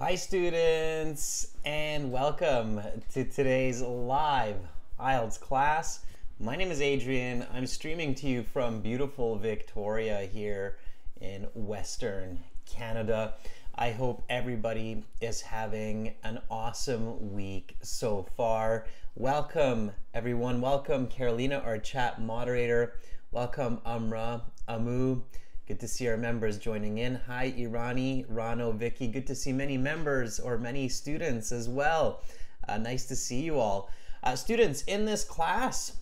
Hi, students, and welcome to today's live IELTS class. My name is Adrian. I'm streaming to you from beautiful Victoria here in Western Canada. I hope everybody is having an awesome week so far. Welcome, everyone. Welcome, Carolina, our chat moderator. Welcome, Amra, Amu. Good to see our members joining in. Hi, Irani, Rano, Vicky. Good to see many members or many students as well. Uh, nice to see you all. Uh, students, in this class,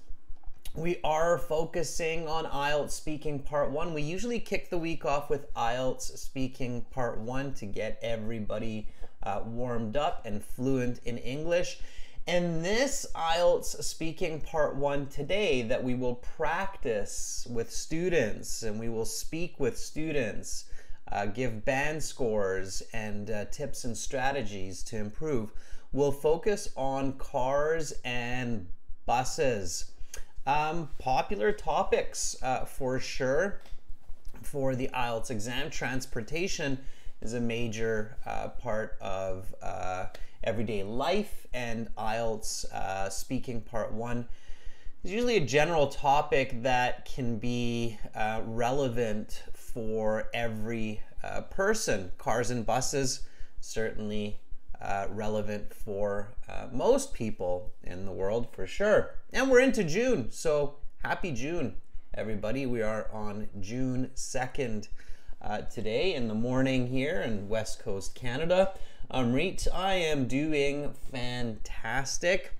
we are focusing on IELTS speaking part one. We usually kick the week off with IELTS speaking part one to get everybody uh, warmed up and fluent in English. And this IELTS speaking part one today that we will practice with students and we will speak with students, uh, give band scores and uh, tips and strategies to improve, will focus on cars and buses. Um, popular topics uh, for sure for the IELTS exam. Transportation is a major uh, part of uh, everyday life and IELTS uh, speaking part one is usually a general topic that can be uh, relevant for every uh, person. Cars and buses, certainly uh, relevant for uh, most people in the world for sure. And we're into June, so happy June, everybody. We are on June 2nd uh, today in the morning here in West Coast Canada. Amrit, I am doing fantastic.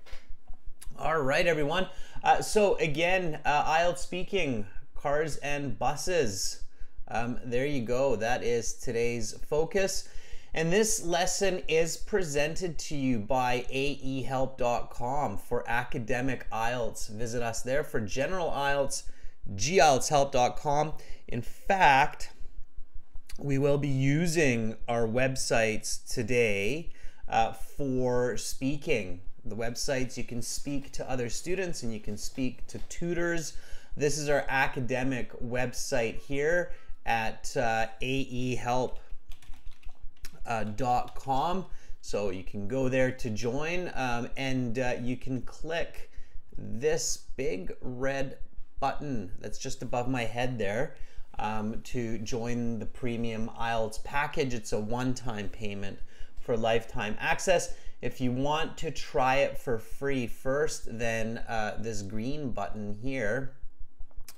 All right, everyone. Uh, so again, uh, IELTS speaking, cars and buses. Um, there you go. That is today's focus. And this lesson is presented to you by aehelp.com for academic IELTS. Visit us there for general IELTS, gieltshelp.com. In fact, we will be using our websites today uh, for speaking. The websites you can speak to other students and you can speak to tutors. This is our academic website here at uh, aehelp.com. Uh, so you can go there to join um, and uh, you can click this big red button that's just above my head there um, to join the premium IELTS package. It's a one-time payment for lifetime access. If you want to try it for free first, then uh, this green button here,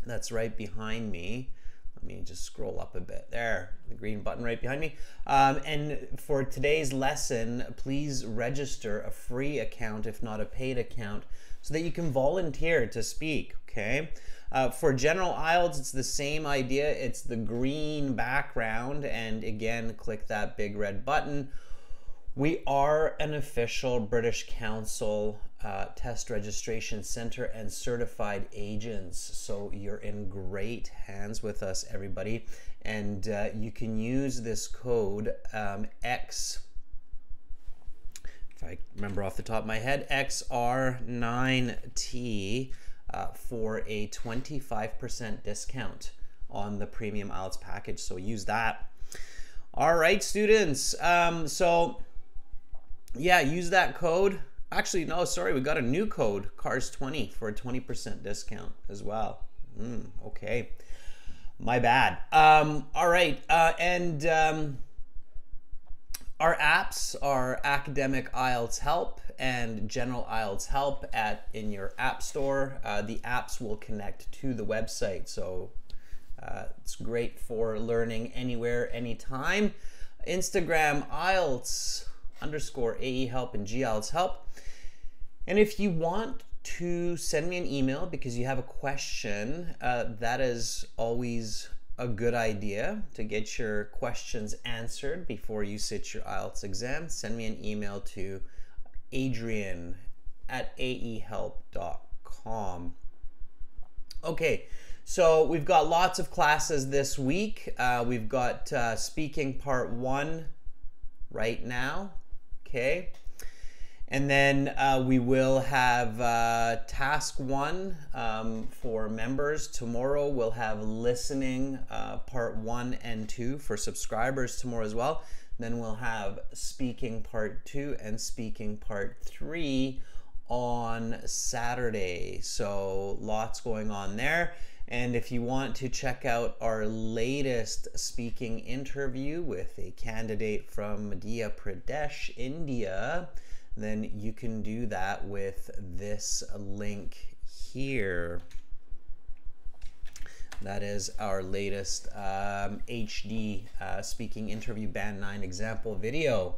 that's right behind me. Let me just scroll up a bit there, the green button right behind me. Um, and for today's lesson, please register a free account, if not a paid account, so that you can volunteer to speak, okay? Uh, for general IELTS, it's the same idea. It's the green background, and again, click that big red button. We are an official British Council uh, test registration center and certified agents. So you're in great hands with us, everybody. And uh, you can use this code um, X, if I remember off the top of my head, XR9T uh, for a 25% discount on the premium IELTS package. So use that. All right, students. Um, so yeah, use that code. Actually, no, sorry, we got a new code, CARS20 for a 20% discount as well. Mm, okay, my bad. Um, all right, uh, and um, our apps are Academic IELTS Help and General IELTS Help at in your app store. Uh, the apps will connect to the website, so uh, it's great for learning anywhere, anytime. Instagram IELTS underscore AE Help and GIELTS Help. And if you want to send me an email because you have a question, uh, that is always a good idea to get your questions answered before you sit your IELTS exam, send me an email to adrian at aehelp.com. Okay, so we've got lots of classes this week. Uh, we've got uh, speaking part one right now, okay? And then uh, we will have uh, task one um, for members. Tomorrow we'll have listening uh, part one and two for subscribers tomorrow as well. Then we'll have speaking part two and speaking part three on Saturday. So lots going on there. And if you want to check out our latest speaking interview with a candidate from Madhya Pradesh, India, then you can do that with this link here. That is our latest um, HD uh, speaking interview band 9 example video.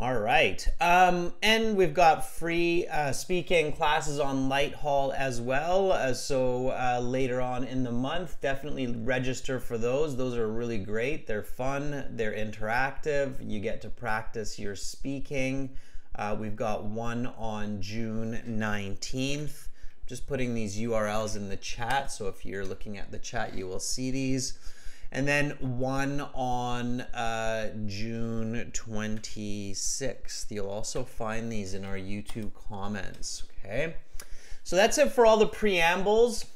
All right. Um, and we've got free uh, speaking classes on Lighthall as well. Uh, so uh, later on in the month, definitely register for those. Those are really great. They're fun, they're interactive. You get to practice your speaking. Uh, we've got one on June 19th. Just putting these URLs in the chat. So if you're looking at the chat, you will see these and then one on uh, June 26th. You'll also find these in our YouTube comments. Okay, so that's it for all the preambles.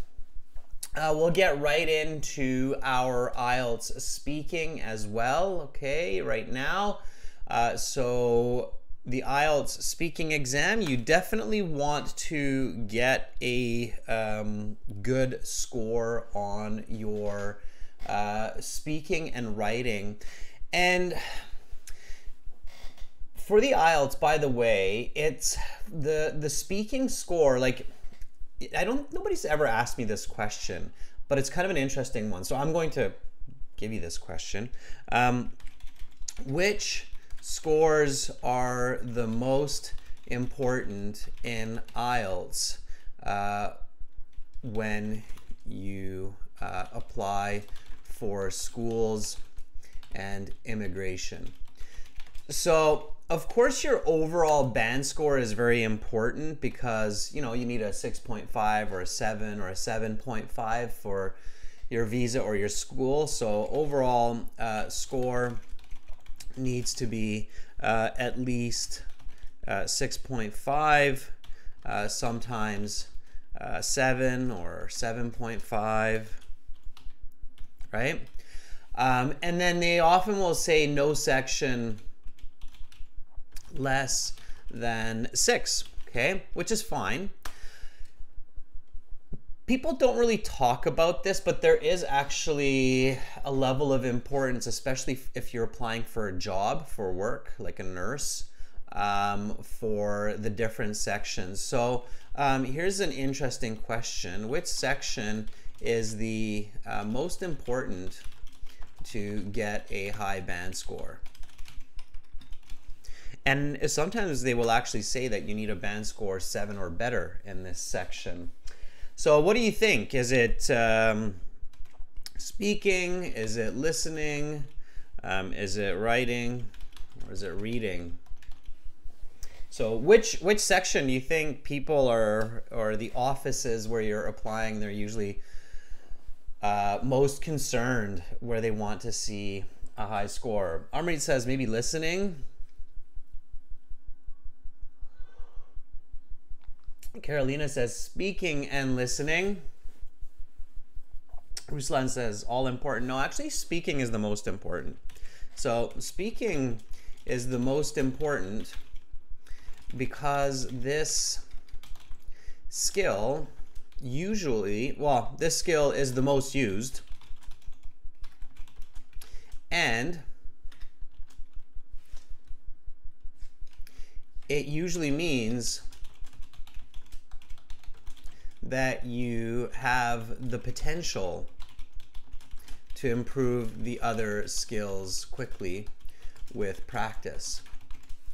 Uh, we'll get right into our IELTS speaking as well. Okay, right now. Uh, so the IELTS speaking exam, you definitely want to get a um, good score on your uh, speaking and writing. And for the IELTS, by the way, it's the the speaking score. Like, I don't. Nobody's ever asked me this question, but it's kind of an interesting one. So I'm going to give you this question. Um, which scores are the most important in IELTS uh, when you uh, apply for schools and immigration. So, of course, your overall band score is very important because you know you need a 6.5 or a 7 or a 7.5 for your visa or your school. So, overall uh, score needs to be uh, at least uh, 6.5, uh, sometimes uh, 7 or 7.5 right? Um, and then they often will say no section less than six, okay, which is fine. People don't really talk about this, but there is actually a level of importance, especially if you're applying for a job, for work, like a nurse, um, for the different sections. So um, here's an interesting question. Which section is the uh, most important to get a high band score. And sometimes they will actually say that you need a band score 7 or better in this section. So what do you think? Is it um, speaking? Is it listening? Um, is it writing? Or is it reading? So which which section do you think people are or the offices where you're applying they're usually uh, most concerned where they want to see a high score. Armory says maybe listening. Carolina says speaking and listening. Ruslan says all important. No, actually, speaking is the most important. So, speaking is the most important because this skill usually, well, this skill is the most used. And it usually means that you have the potential to improve the other skills quickly with practice.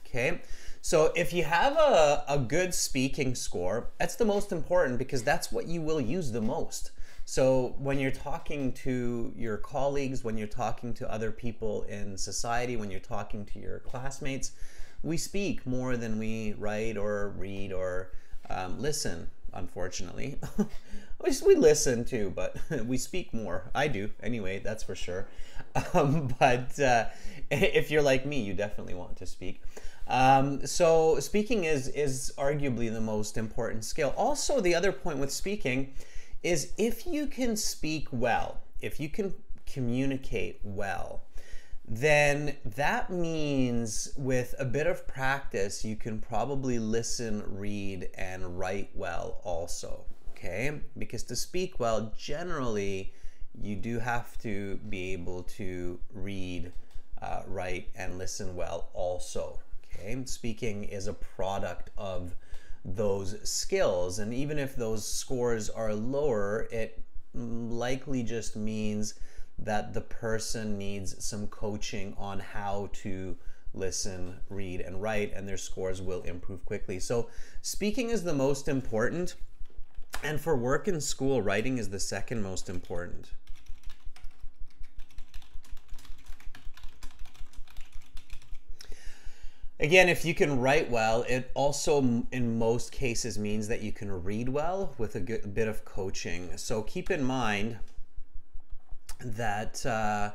Okay, so if you have a, a good speaking score, that's the most important because that's what you will use the most. So when you're talking to your colleagues, when you're talking to other people in society, when you're talking to your classmates, we speak more than we write or read or um, listen, unfortunately. we listen too, but we speak more. I do, anyway, that's for sure. Um, but uh, if you're like me, you definitely want to speak. Um, so speaking is is arguably the most important skill. Also, the other point with speaking is if you can speak well, if you can communicate well, then that means with a bit of practice, you can probably listen, read, and write well also. Okay? Because to speak well, generally, you do have to be able to read, uh, write, and listen well also. Okay? Speaking is a product of those skills. And even if those scores are lower, it likely just means that the person needs some coaching on how to listen, read, and write, and their scores will improve quickly. So, speaking is the most important, and for work and school, writing is the second most important. Again, if you can write well, it also in most cases means that you can read well with a good bit of coaching. So keep in mind that uh,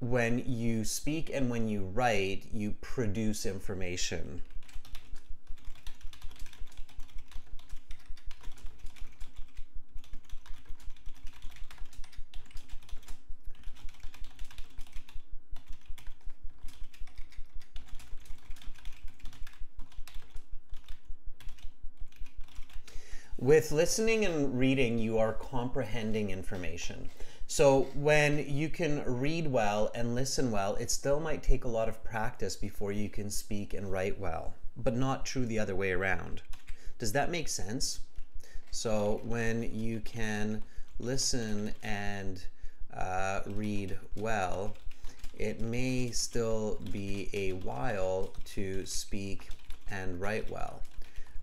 when you speak and when you write, you produce information. With listening and reading, you are comprehending information. So when you can read well and listen well, it still might take a lot of practice before you can speak and write well, but not true the other way around. Does that make sense? So when you can listen and uh, read well, it may still be a while to speak and write well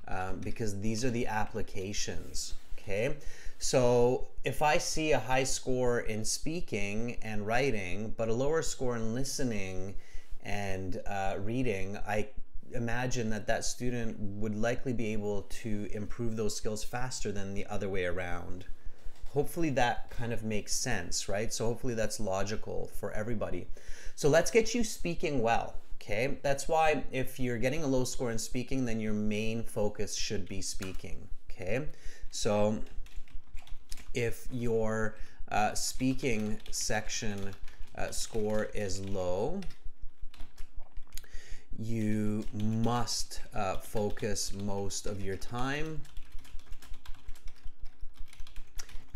um, because these are the applications, okay? So if I see a high score in speaking and writing, but a lower score in listening and uh, reading, I imagine that that student would likely be able to improve those skills faster than the other way around. Hopefully that kind of makes sense, right? So hopefully that's logical for everybody. So let's get you speaking well. Okay, that's why if you're getting a low score in speaking, then your main focus should be speaking. Okay, so if your uh, speaking section uh, score is low, you must uh, focus most of your time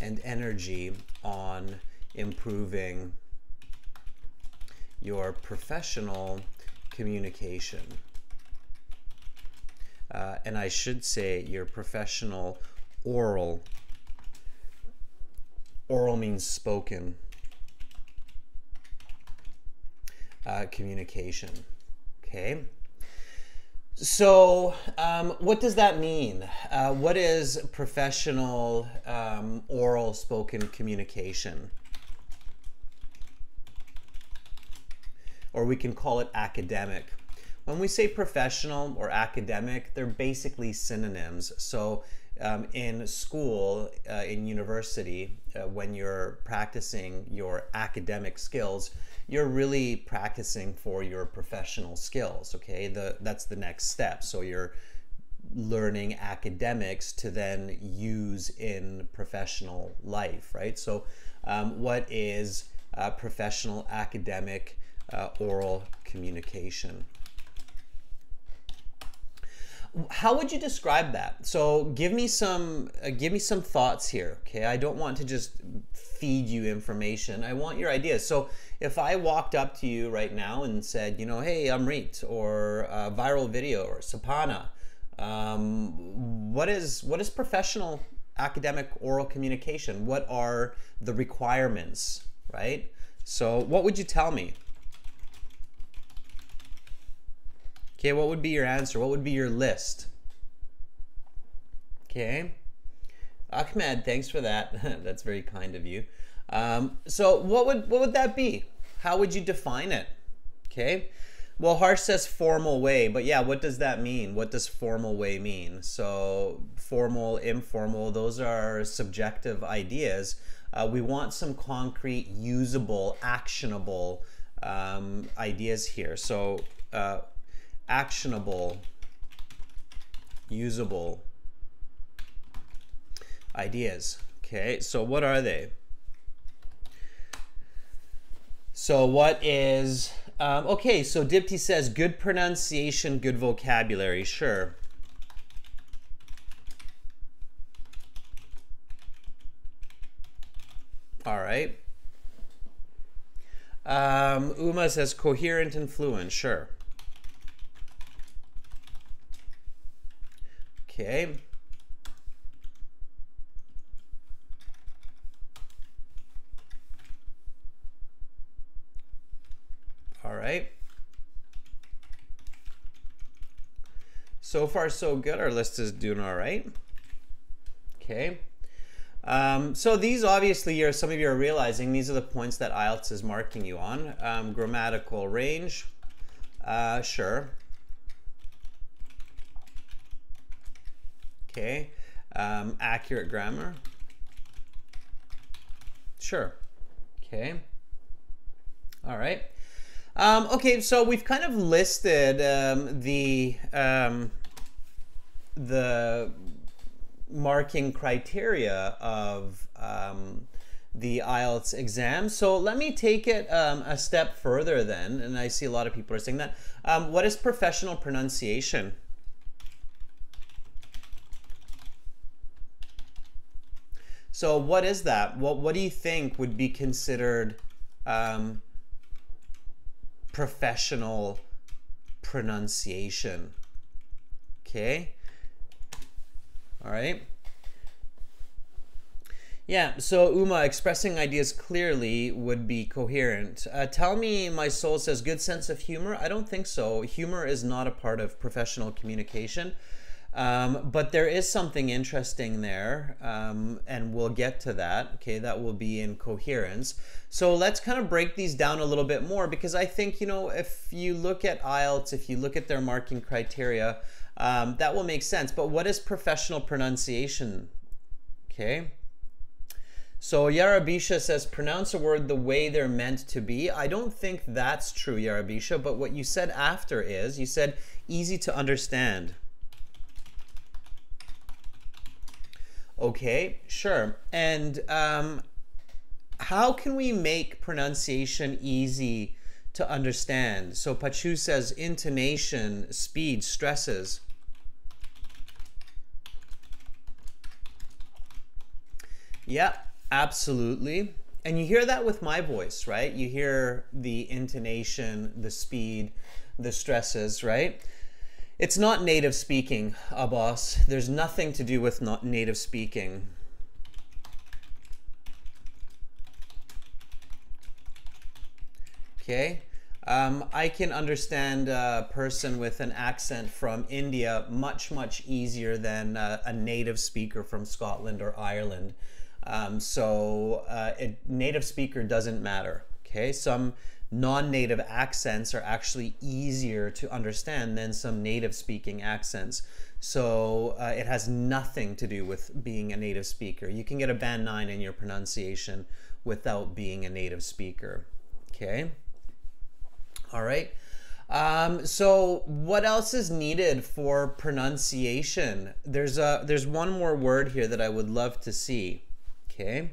and energy on improving your professional communication. Uh, and I should say your professional oral. Oral means spoken. Uh, communication. Okay. So, um, what does that mean? Uh, what is professional um, oral spoken communication? Or we can call it academic. When we say professional or academic, they're basically synonyms. So um, in school, uh, in university, uh, when you're practicing your academic skills, you're really practicing for your professional skills. Okay, the that's the next step. So you're learning academics to then use in professional life, right? So, um, what is uh, professional academic uh, oral communication. How would you describe that? So give me some uh, give me some thoughts here. Okay, I don't want to just feed you information. I want your ideas. So if I walked up to you right now and said, you know, hey, I'm Amrit or uh, viral video or Sapana, um, what is what is professional academic oral communication? What are the requirements, right? So what would you tell me? Okay, what would be your answer? What would be your list? Okay. Ahmed, thanks for that. That's very kind of you. Um, so what would what would that be? How would you define it? Okay. Well, Harsh says formal way, but yeah, what does that mean? What does formal way mean? So formal, informal, those are subjective ideas. Uh, we want some concrete, usable, actionable um, ideas here. So uh, actionable, usable ideas. Okay, so what are they? So what is um, okay? So Dipti says good pronunciation, good vocabulary. Sure. All right. Um, Uma says coherent and fluent. Sure. Okay. All right. So far, so good. Our list is doing all right. Okay. Um, so these obviously are some of you are realizing these are the points that IELTS is marking you on. Um, grammatical range, uh, sure. Okay. Um, accurate grammar, sure. Okay. All right. Um, okay, so we've kind of listed um, the um, the marking criteria of um, the IELTS exam. So let me take it um, a step further then, and I see a lot of people are saying that. Um, what is professional pronunciation? So what is that? What what do you think would be considered um, professional pronunciation? Okay. All right. Yeah, so Uma, expressing ideas clearly would be coherent. Uh, tell me, my soul says good sense of humor. I don't think so. Humor is not a part of professional communication. Um, but there is something interesting there, um, and we'll get to that. Okay, that will be in coherence. So let's kind of break these down a little bit more because I think, you know, if you look at IELTS, if you look at their marking criteria, um, that will make sense. But what is professional pronunciation? Okay. So Yarabisha says, pronounce a word the way they're meant to be. I don't think that's true, Yarabisha, but what you said after is, you said easy to understand. Okay, sure. And um, how can we make pronunciation easy to understand? So Pachu says intonation, speed, stresses. Yeah, absolutely. And you hear that with my voice, right? You hear the intonation, the speed, the stresses, right? It's not native speaking, Abbas. There's nothing to do with not native speaking. Okay. Um, I can understand a person with an accent from India much, much easier than uh, a native speaker from Scotland or Ireland. Um, so uh, a native speaker doesn't matter. Okay, some non-native accents are actually easier to understand than some native speaking accents. So uh, it has nothing to do with being a native speaker. You can get a band nine in your pronunciation without being a native speaker. Okay. All right. Um, so what else is needed for pronunciation? There's a there's one more word here that I would love to see. Okay.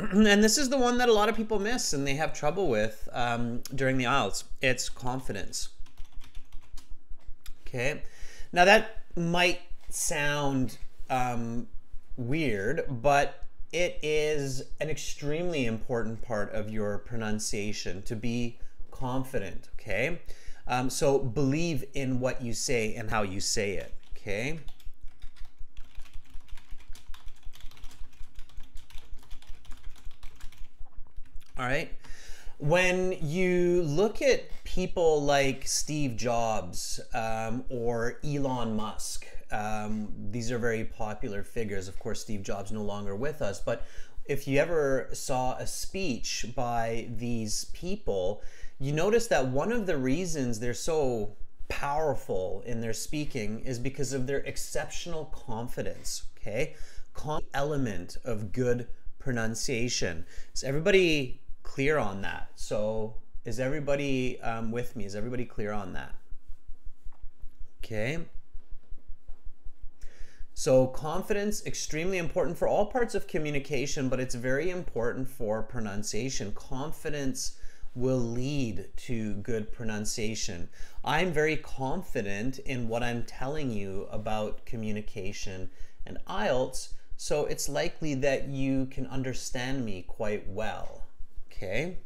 and this is the one that a lot of people miss and they have trouble with um, during the IELTS. It's confidence. Okay. Now that might sound um, weird, but it is an extremely important part of your pronunciation to be confident. Okay. Um, so believe in what you say and how you say it. Okay. All right. When you look at people like Steve Jobs um, or Elon Musk, um, these are very popular figures. Of course, Steve Jobs no longer with us, but if you ever saw a speech by these people, you notice that one of the reasons they're so powerful in their speaking is because of their exceptional confidence. Okay, element of good pronunciation. Is everybody clear on that. So is everybody um, with me? Is everybody clear on that? Okay. So confidence, extremely important for all parts of communication, but it's very important for pronunciation. Confidence will lead to good pronunciation. I'm very confident in what I'm telling you about communication and IELTS, so it's likely that you can understand me quite well. Okay.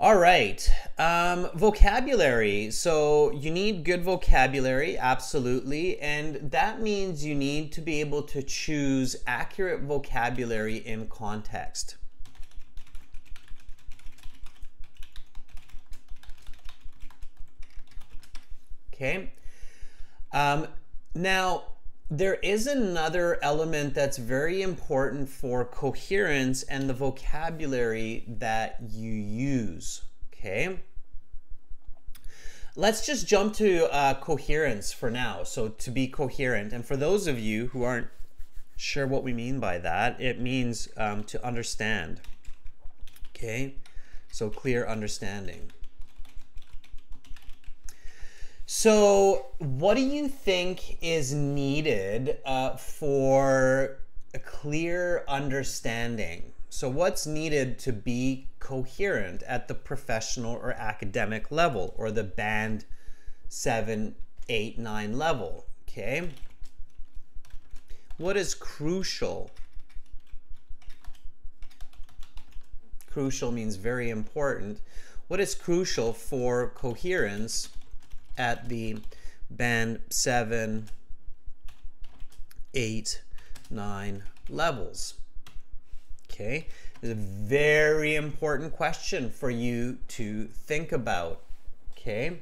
All right. Um, vocabulary. So you need good vocabulary, absolutely. And that means you need to be able to choose accurate vocabulary in context. Okay. Um, now, there is another element that's very important for coherence and the vocabulary that you use. Okay. Let's just jump to uh, coherence for now. So, to be coherent, and for those of you who aren't sure what we mean by that, it means um, to understand. Okay. So, clear understanding. So, what do you think is needed uh, for a clear understanding? So, what's needed to be coherent at the professional or academic level or the band 7, 8, 9 level? Okay. What is crucial? Crucial means very important. What is crucial for coherence? At the band 7, 8, 9 levels. Okay, it's a very important question for you to think about. Okay.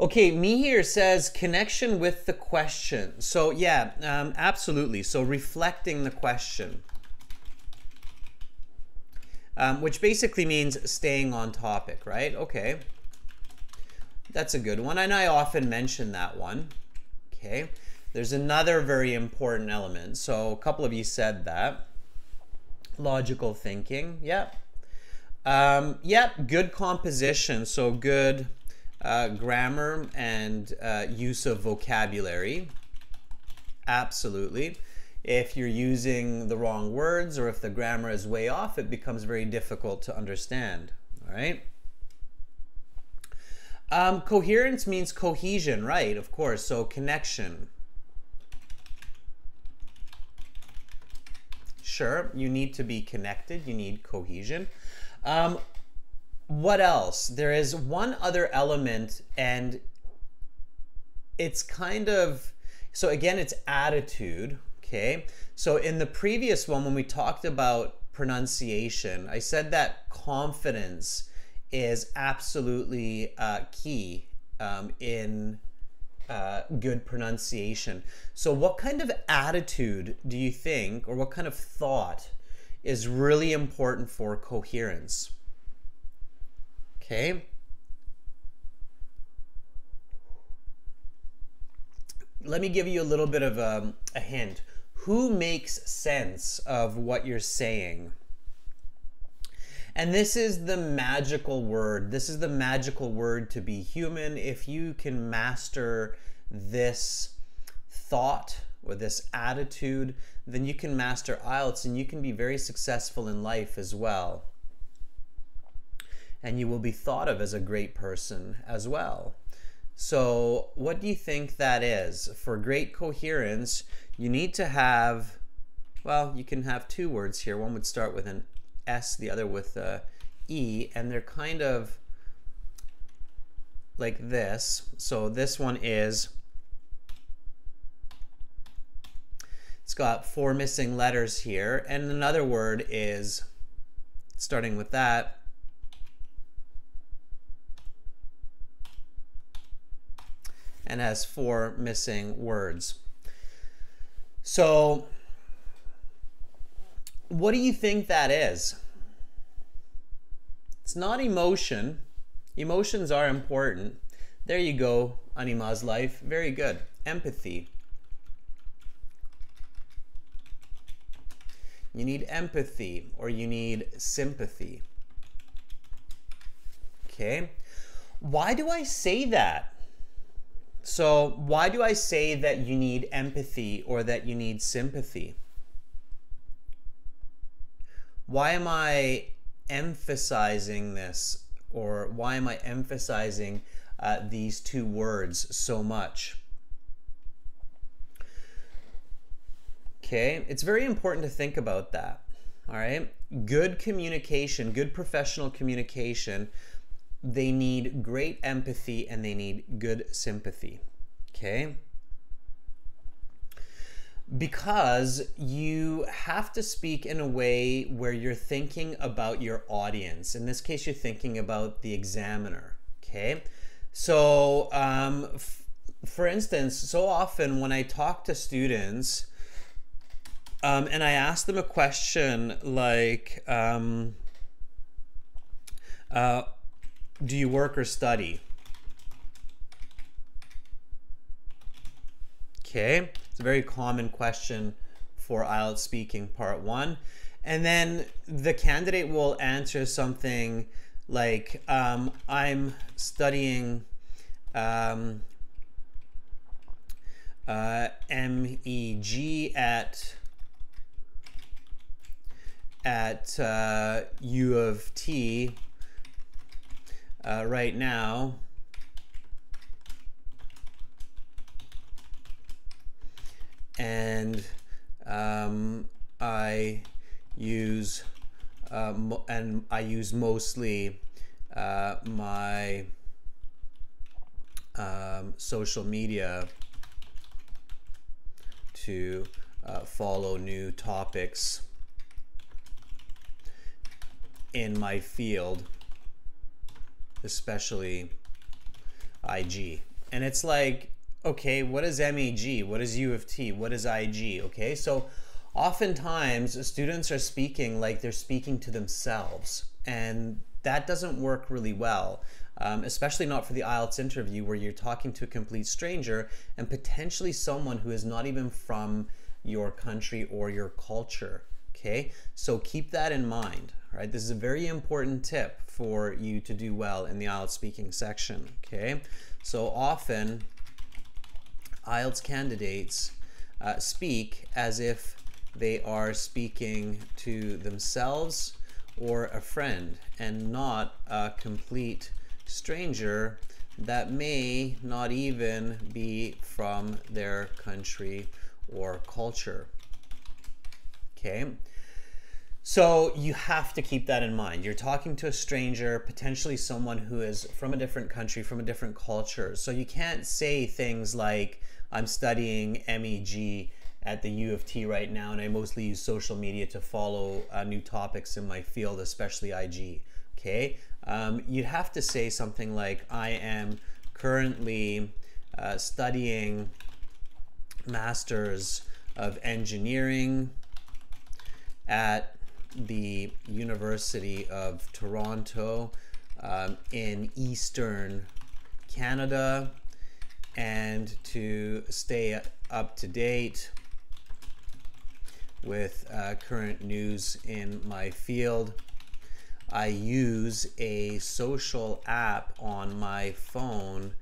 Okay, me here says connection with the question. So yeah, um, absolutely. So reflecting the question, um, which basically means staying on topic, right? Okay. That's a good one, and I often mention that one. Okay, there's another very important element. So a couple of you said that. Logical thinking, yep. Um, yep, good composition, so good uh, grammar and uh, use of vocabulary. Absolutely. If you're using the wrong words or if the grammar is way off, it becomes very difficult to understand. All right. Um, coherence means cohesion, right? Of course. So connection. Sure, you need to be connected. You need cohesion. Um, what else? There is one other element, and it's kind of so again, it's attitude. Okay. So in the previous one, when we talked about pronunciation, I said that confidence is absolutely uh, key um, in uh, good pronunciation. So, what kind of attitude do you think, or what kind of thought is really important for coherence? Okay. Let me give you a little bit of um, a hint. Who makes sense of what you're saying? And this is the magical word. This is the magical word to be human. If you can master this thought or this attitude, then you can master IELTS and you can be very successful in life as well. And you will be thought of as a great person as well. So, what do you think that is? For great coherence, you need to have, well, you can have two words here. One would start with an S, the other with a E, and they're kind of like this. So this one is, it's got four missing letters here, and another word is, starting with that, and has four missing words. So what do you think that is? It's not emotion. Emotions are important. There you go, Anima's life. Very good. Empathy. you need empathy, or you need sympathy. Okay? Why do I say that? So, why do I say that you need empathy or that you need sympathy? Why am I emphasizing this or why am I emphasizing uh, these two words so much? Okay, it's very important to think about that. All right, good communication, good professional communication they need great empathy and they need good sympathy. Okay? Because you have to speak in a way where you're thinking about your audience. In this case, you're thinking about the examiner. Okay? So, um, for instance, so often when I talk to students, um, and I ask them a question like, um, uh, do you work or study? Okay, it's a very common question for IELTS speaking part one. And then the candidate will answer something like, um, I'm studying um, uh, MEG at at uh, U of T uh, right now. And um, I use uh, and I use mostly uh, my um, social media to uh, follow new topics in my field especially IG. And it's like, okay, what is MEG? What is U of T? What is IG? Okay, so oftentimes students are speaking like they're speaking to themselves, and that doesn't work really well. Um, especially not for the IELTS interview where you're talking to a complete stranger and potentially someone who is not even from your country or your culture. Okay, so keep that in mind. Right, this is a very important tip for you to do well in the IELTS speaking section. Okay, so often IELTS candidates uh, speak as if they are speaking to themselves or a friend and not a complete stranger that may not even be from their country or culture. Okay, so you have to keep that in mind. You're talking to a stranger, potentially someone who is from a different country, from a different culture. So you can't say things like, I'm studying MEG at the U of T right now, and I mostly use social media to follow uh, new topics in my field, especially IG. Okay, um, you'd have to say something like, I am currently uh, studying Masters of Engineering at the University of Toronto um, in Eastern Canada and to stay up to date with uh, current news in my field. I use a social app on my phone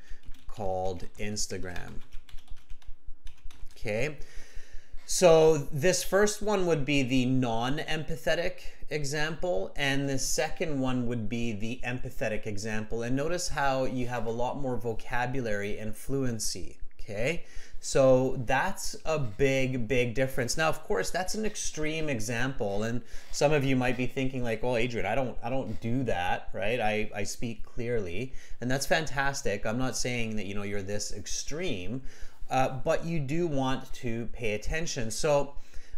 called Instagram. Okay, so this first one would be the non-empathetic example, and the second one would be the empathetic example. And notice how you have a lot more vocabulary and fluency, okay? So that's a big, big difference. Now, of course, that's an extreme example, and some of you might be thinking like, "Well, Adrian, I don't, I don't do that, right? I, I speak clearly, and that's fantastic. I'm not saying that you know you're this extreme, uh, but you do want to pay attention. So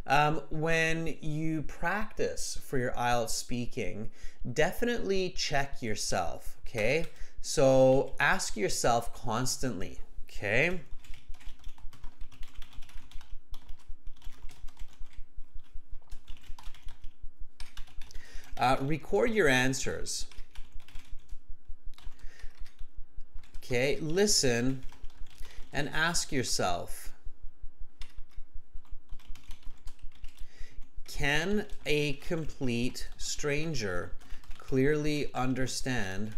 um, when you practice for your IELTS speaking, definitely check yourself, okay? So ask yourself constantly, okay? Uh, record your answers. Okay, listen and ask yourself can a complete stranger clearly understand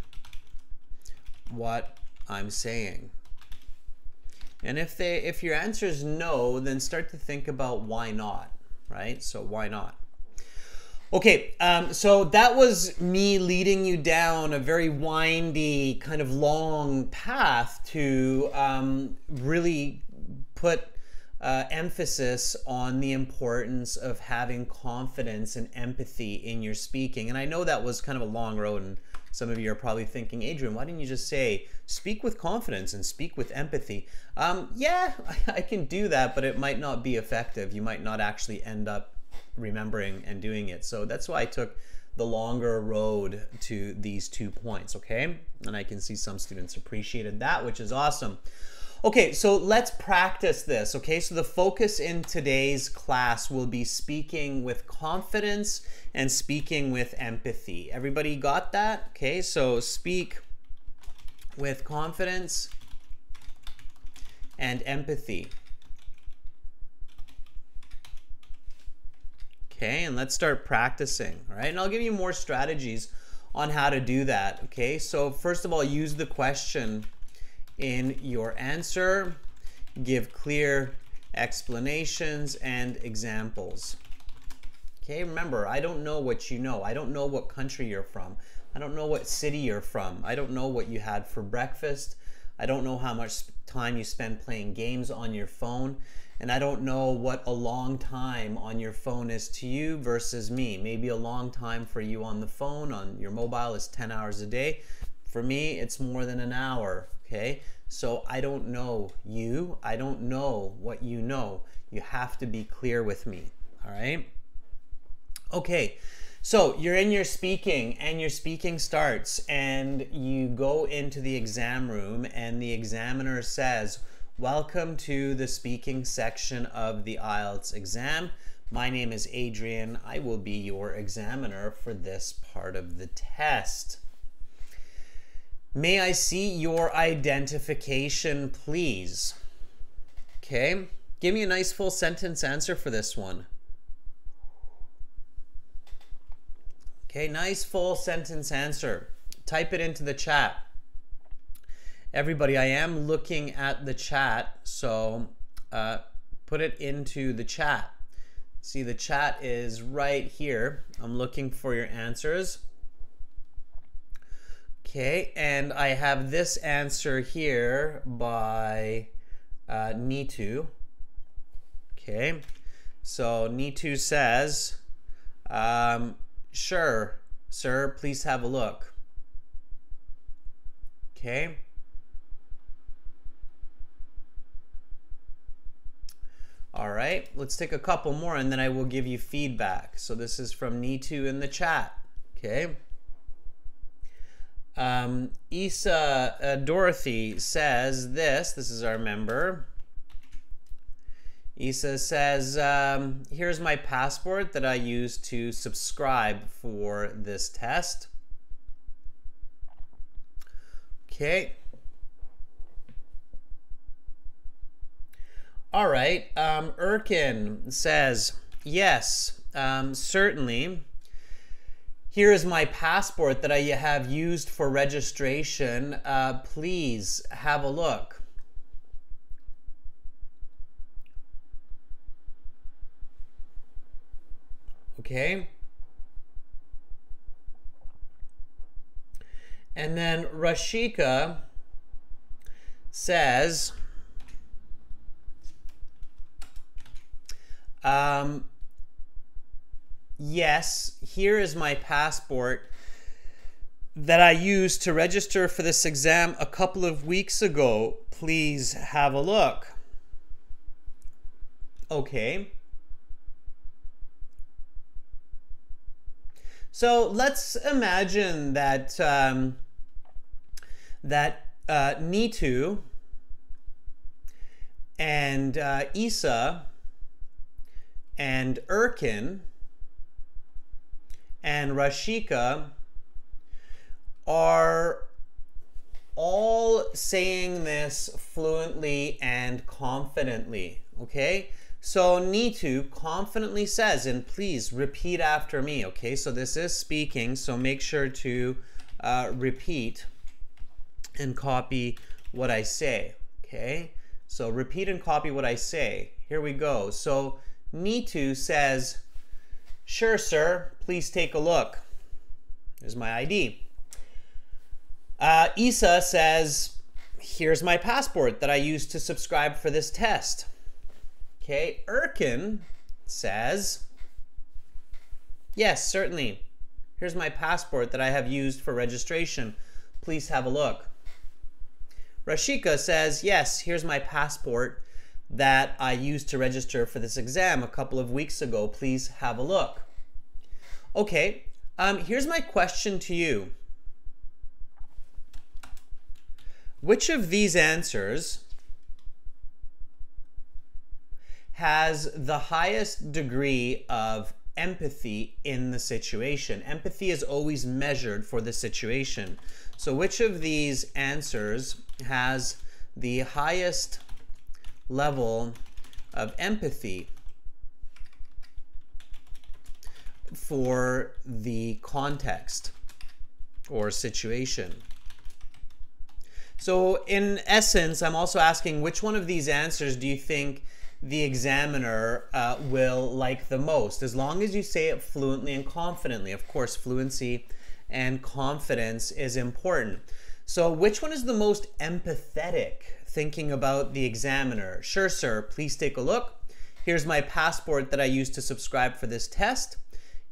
what I'm saying? And if they if your answer is no, then start to think about why not, right? So why not? Okay, um, so that was me leading you down a very windy, kind of long path to um, really put uh, emphasis on the importance of having confidence and empathy in your speaking. And I know that was kind of a long road, and some of you are probably thinking, Adrian, why didn't you just say speak with confidence and speak with empathy? Um, yeah, I can do that, but it might not be effective. You might not actually end up remembering and doing it. So that's why I took the longer road to these two points, okay? And I can see some students appreciated that, which is awesome. Okay, so let's practice this, okay? So the focus in today's class will be speaking with confidence and speaking with empathy. Everybody got that? Okay, so speak with confidence and empathy. Okay, and let's start practicing, right? And I'll give you more strategies on how to do that, okay? So first of all, use the question in your answer, give clear explanations and examples. Okay, remember, I don't know what you know. I don't know what country you're from. I don't know what city you're from. I don't know what you had for breakfast. I don't know how much time you spend playing games on your phone and I don't know what a long time on your phone is to you versus me. Maybe a long time for you on the phone, on your mobile, is 10 hours a day. For me, it's more than an hour, okay? So I don't know you. I don't know what you know. You have to be clear with me, all right? Okay, so you're in your speaking and your speaking starts and you go into the exam room and the examiner says, Welcome to the speaking section of the IELTS exam. My name is Adrian. I will be your examiner for this part of the test. May I see your identification, please? Okay, give me a nice full sentence answer for this one. Okay, nice full sentence answer. Type it into the chat everybody, I am looking at the chat, so uh, put it into the chat. See, the chat is right here. I'm looking for your answers. Okay, and I have this answer here by uh, Nitu. Okay, so Nitu says, um, sure, sir, please have a look. Okay. All right, let's take a couple more and then I will give you feedback. So this is from Nitu in the chat, okay? Um, Isa uh, Dorothy says this, this is our member. Isa says, um, here's my passport that I use to subscribe for this test. Okay. All right. Um, Erkin says, yes, um, certainly. Here is my passport that I have used for registration. Uh, please have a look. Okay. And then Rashika says, Um, yes, here is my passport that I used to register for this exam a couple of weeks ago. Please have a look. Okay. So let's imagine that um, that uh, Nitu and uh, Isa and Erkin and Rashika are all saying this fluently and confidently, okay? So Nitu confidently says, and please repeat after me, okay? So this is speaking, so make sure to uh, repeat and copy what I say, okay? So repeat and copy what I say. Here we go. So Nitu says, Sure, sir, please take a look. Here's my ID. Uh, Isa says, Here's my passport that I used to subscribe for this test. Okay, Erkin says, Yes, certainly. Here's my passport that I have used for registration. Please have a look. Rashika says, Yes, here's my passport that I used to register for this exam a couple of weeks ago. Please have a look. Okay, um, here's my question to you. Which of these answers has the highest degree of empathy in the situation? Empathy is always measured for the situation. So, which of these answers has the highest level of empathy for the context or situation. So, in essence, I'm also asking which one of these answers do you think the examiner uh, will like the most? As long as you say it fluently and confidently. Of course, fluency and confidence is important. So, which one is the most empathetic thinking about the examiner? Sure, sir, please take a look. Here's my passport that I used to subscribe for this test.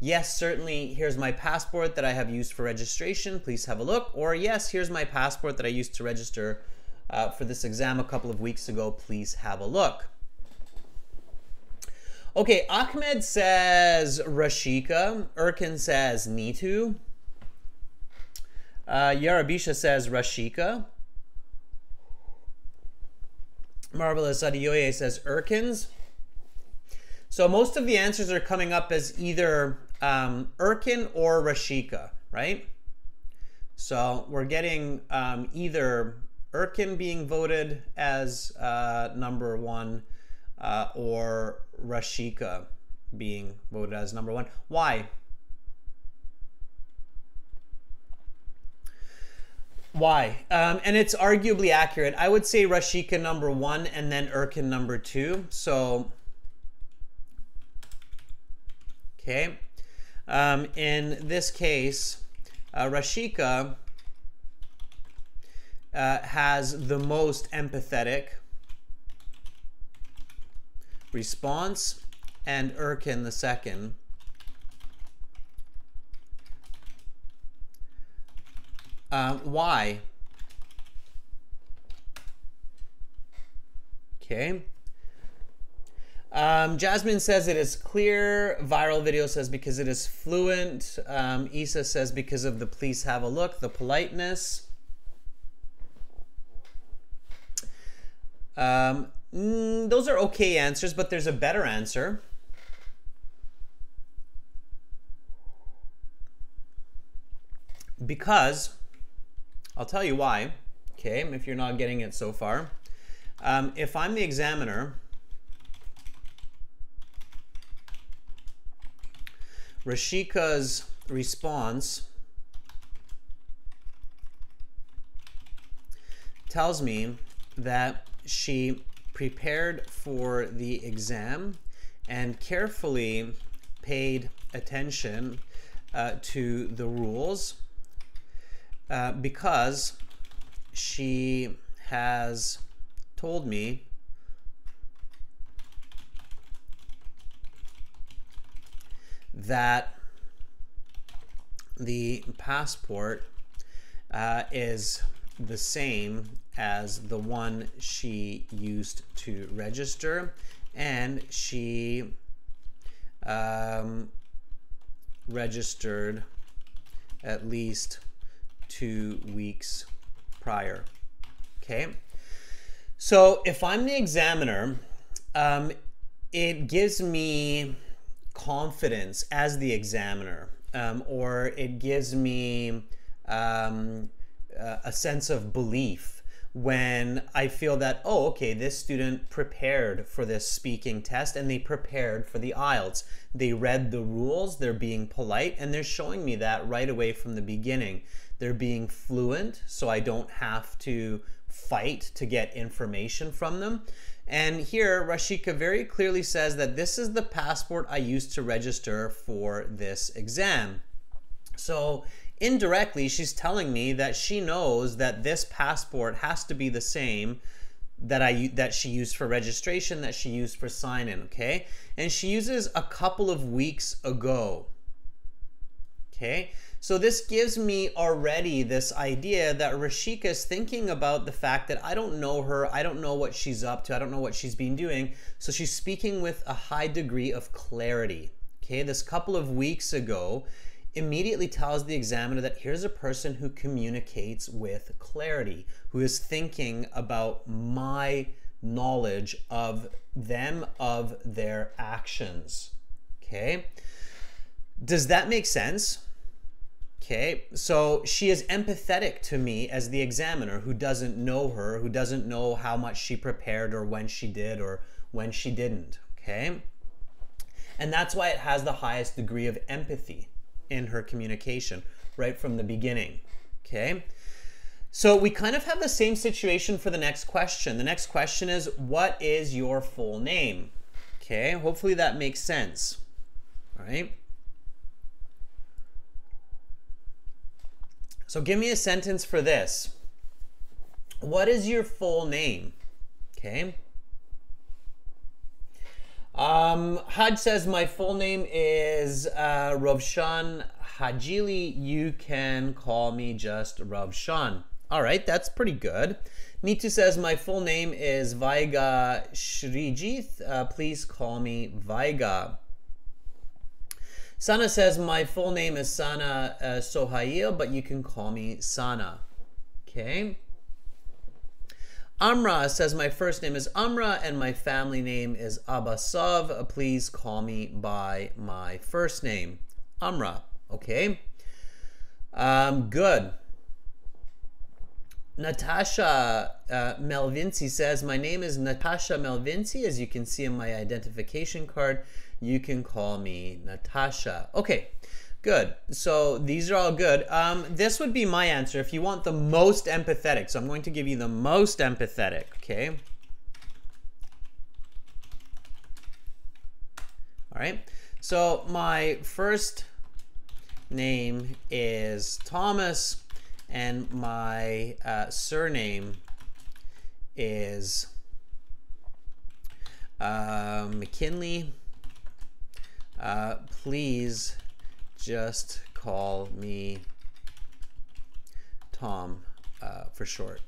Yes, certainly, here's my passport that I have used for registration. Please have a look. Or, yes, here's my passport that I used to register uh, for this exam a couple of weeks ago. Please have a look. Okay, Ahmed says Rashika. Erkin says Nitu. Uh, Yarabisha says Rashika. Marvelous Adiyoye says Erkins. So most of the answers are coming up as either um, Erkin or Rashika, right? So we're getting um, either Erkin being voted as uh, number one uh, or Rashika being voted as number one. Why? Why? Um, and it's arguably accurate. I would say Rashika number one and then Erkin number two. So, okay. Um, in this case, uh, Rashika uh, has the most empathetic response and Erkin the second. Um, why? Okay. Um, Jasmine says it is clear. Viral video says because it is fluent. Um, Isa says because of the please have a look, the politeness. Um, mm, those are okay answers, but there's a better answer. Because I'll tell you why, okay, if you're not getting it so far. Um, if I'm the examiner, Rashika's response tells me that she prepared for the exam and carefully paid attention uh, to the rules uh, because she has told me that the passport uh, is the same as the one she used to register and she um, registered at least two weeks prior. Okay. So if I'm the examiner, um, it gives me confidence as the examiner, um, or it gives me um, uh, a sense of belief when I feel that, oh, okay, this student prepared for this speaking test and they prepared for the IELTS. They read the rules, they're being polite, and they're showing me that right away from the beginning. They're being fluent, so I don't have to fight to get information from them. And here, Rashika very clearly says that this is the passport I used to register for this exam. So indirectly, she's telling me that she knows that this passport has to be the same that I that she used for registration, that she used for sign in, okay? And she uses a couple of weeks ago. Okay? So this gives me already this idea that Rashika is thinking about the fact that I don't know her, I don't know what she's up to, I don't know what she's been doing. So she's speaking with a high degree of clarity. Okay, this couple of weeks ago immediately tells the examiner that here's a person who communicates with clarity, who is thinking about my knowledge of them, of their actions. Okay, does that make sense? Okay, so she is empathetic to me as the examiner who doesn't know her, who doesn't know how much she prepared or when she did or when she didn't. Okay, and that's why it has the highest degree of empathy in her communication right from the beginning. Okay, so we kind of have the same situation for the next question. The next question is, What is your full name? Okay, hopefully that makes sense. All right. So give me a sentence for this. What is your full name? Okay. Um, Had says, My full name is uh, Ravshan Hajili. You can call me just Ravshan. All right, that's pretty good. Nitu says, My full name is Vaiga Shrijith. Uh, please call me Vaiga. Sana says, My full name is Sana uh, Sohail, but you can call me Sana. Okay. Amra says, My first name is Amra and my family name is Abbasov. Please call me by my first name, Amra. Okay. Um, good. Natasha uh, Melvinci says, My name is Natasha Melvinci, as you can see in my identification card. You can call me Natasha. Okay, good. So these are all good. Um, this would be my answer if you want the most empathetic. So I'm going to give you the most empathetic, okay? All right. So my first name is Thomas, and my uh, surname is uh, McKinley. Uh, please just call me Tom uh, for short.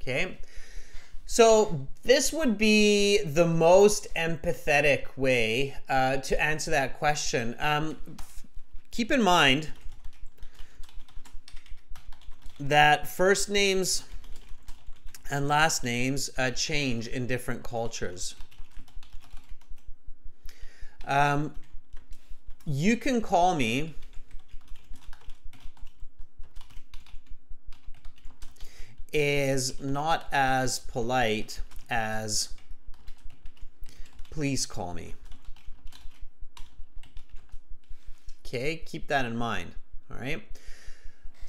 Okay. So this would be the most empathetic way uh, to answer that question. Um, keep in mind that first names and last names uh, change in different cultures. Um, you can call me is not as polite as please call me. Okay, keep that in mind. All right.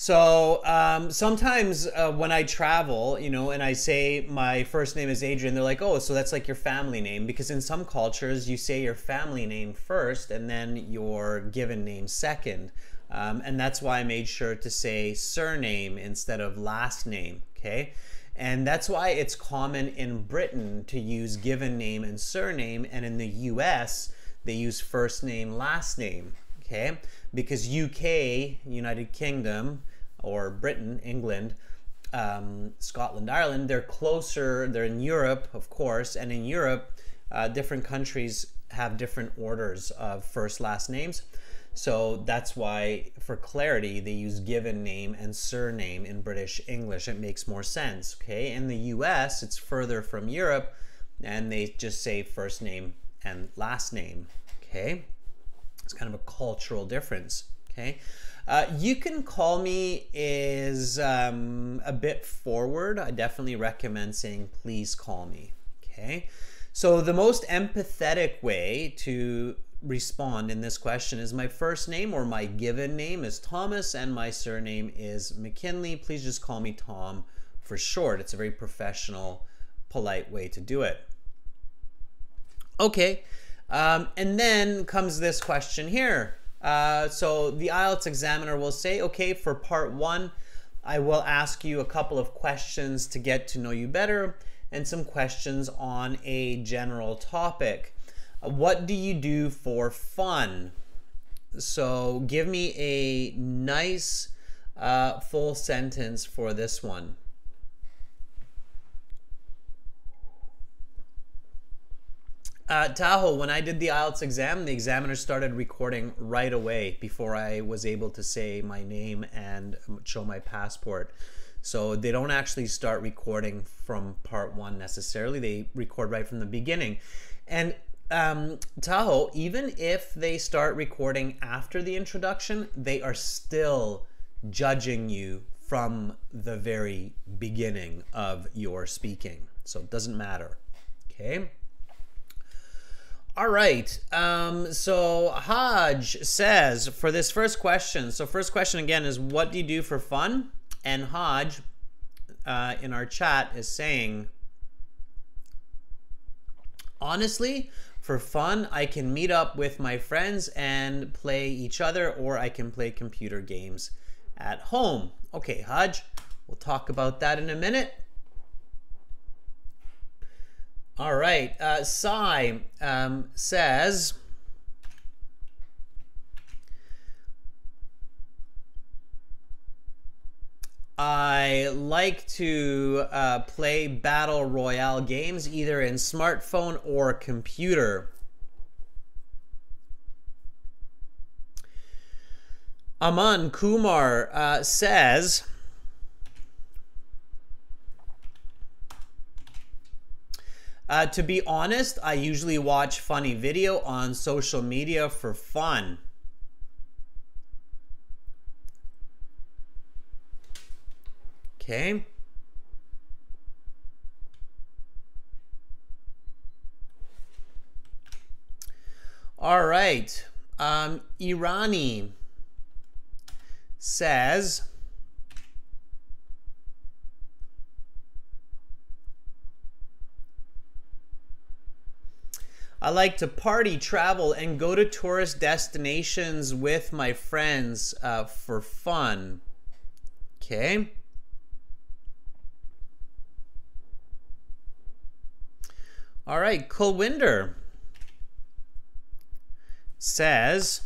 So um, sometimes uh, when I travel, you know, and I say my first name is Adrian, they're like, oh, so that's like your family name. Because in some cultures, you say your family name first and then your given name second. Um, and that's why I made sure to say surname instead of last name, okay? And that's why it's common in Britain to use given name and surname, and in the US, they use first name, last name, okay? Because UK, United Kingdom, or Britain, England, um, Scotland, Ireland, they're closer, they're in Europe, of course, and in Europe, uh, different countries have different orders of first last names. So that's why, for clarity, they use given name and surname in British English. It makes more sense, okay? In the US, it's further from Europe, and they just say first name and last name, okay? It's kind of a cultural difference, Okay. Uh, you can call me is um, a bit forward. I definitely recommend saying please call me. Okay. So the most empathetic way to respond in this question is my first name or my given name is Thomas and my surname is McKinley. Please just call me Tom for short. It's a very professional, polite way to do it. Okay, um, and then comes this question here. Uh, so the IELTS examiner will say, okay, for part one, I will ask you a couple of questions to get to know you better and some questions on a general topic. What do you do for fun? So give me a nice uh, full sentence for this one. Uh, Tahoe, when I did the IELTS exam, the examiner started recording right away before I was able to say my name and show my passport. So they don't actually start recording from part one necessarily. They record right from the beginning. And um, Tahoe, even if they start recording after the introduction, they are still judging you from the very beginning of your speaking. So it doesn't matter. Okay. All right. Um, so Hodge says for this first question. So first question again is what do you do for fun? And Hodge uh, in our chat is saying, honestly, for fun, I can meet up with my friends and play each other, or I can play computer games at home. Okay, Hodge, we'll talk about that in a minute. All right, uh, Sai um, says, I like to uh, play battle royale games either in smartphone or computer. Aman Kumar uh, says, uh, to be honest, I usually watch funny video on social media for fun. Okay. All right. Um, Irani says, I like to party, travel, and go to tourist destinations with my friends uh, for fun. Okay. All right, Kulwinder says,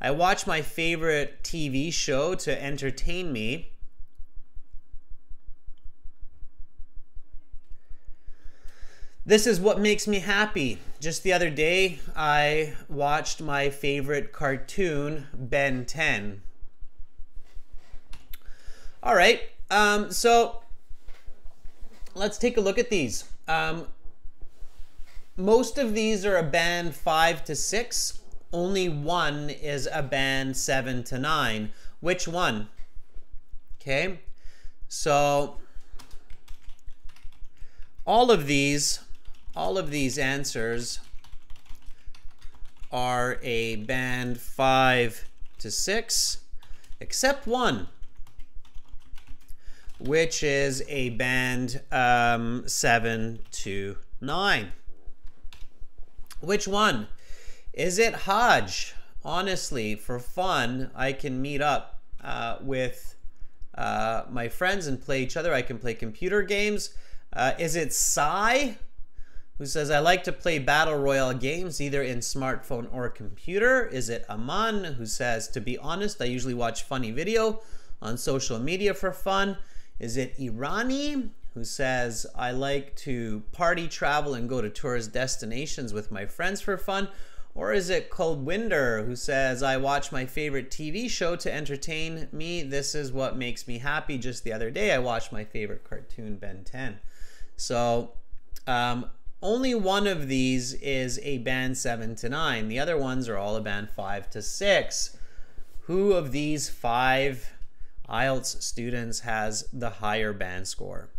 I watch my favorite TV show to entertain me. This is what makes me happy. Just the other day, I watched my favorite cartoon, Ben 10. All right, um, so let's take a look at these. Um, most of these are a band 5 to 6. Only one is a band 7 to 9. Which one? Okay, so all of these, all of these answers are a band 5 to 6, except one which is a band um, 7 to 9. Which one? Is it Haj? Honestly, for fun, I can meet up uh, with uh, my friends and play each other. I can play computer games. Uh, is it Sai? Who says, I like to play battle royale games either in smartphone or computer. Is it Aman? Who says, to be honest, I usually watch funny video on social media for fun. Is it Irani who says, I like to party, travel, and go to tourist destinations with my friends for fun? Or is it Winder who says, I watch my favorite TV show to entertain me? This is what makes me happy. Just the other day, I watched my favorite cartoon, Ben 10. So, um, only one of these is a band 7 to 9. The other ones are all a band 5 to 6. Who of these five IELTS students has the higher band score?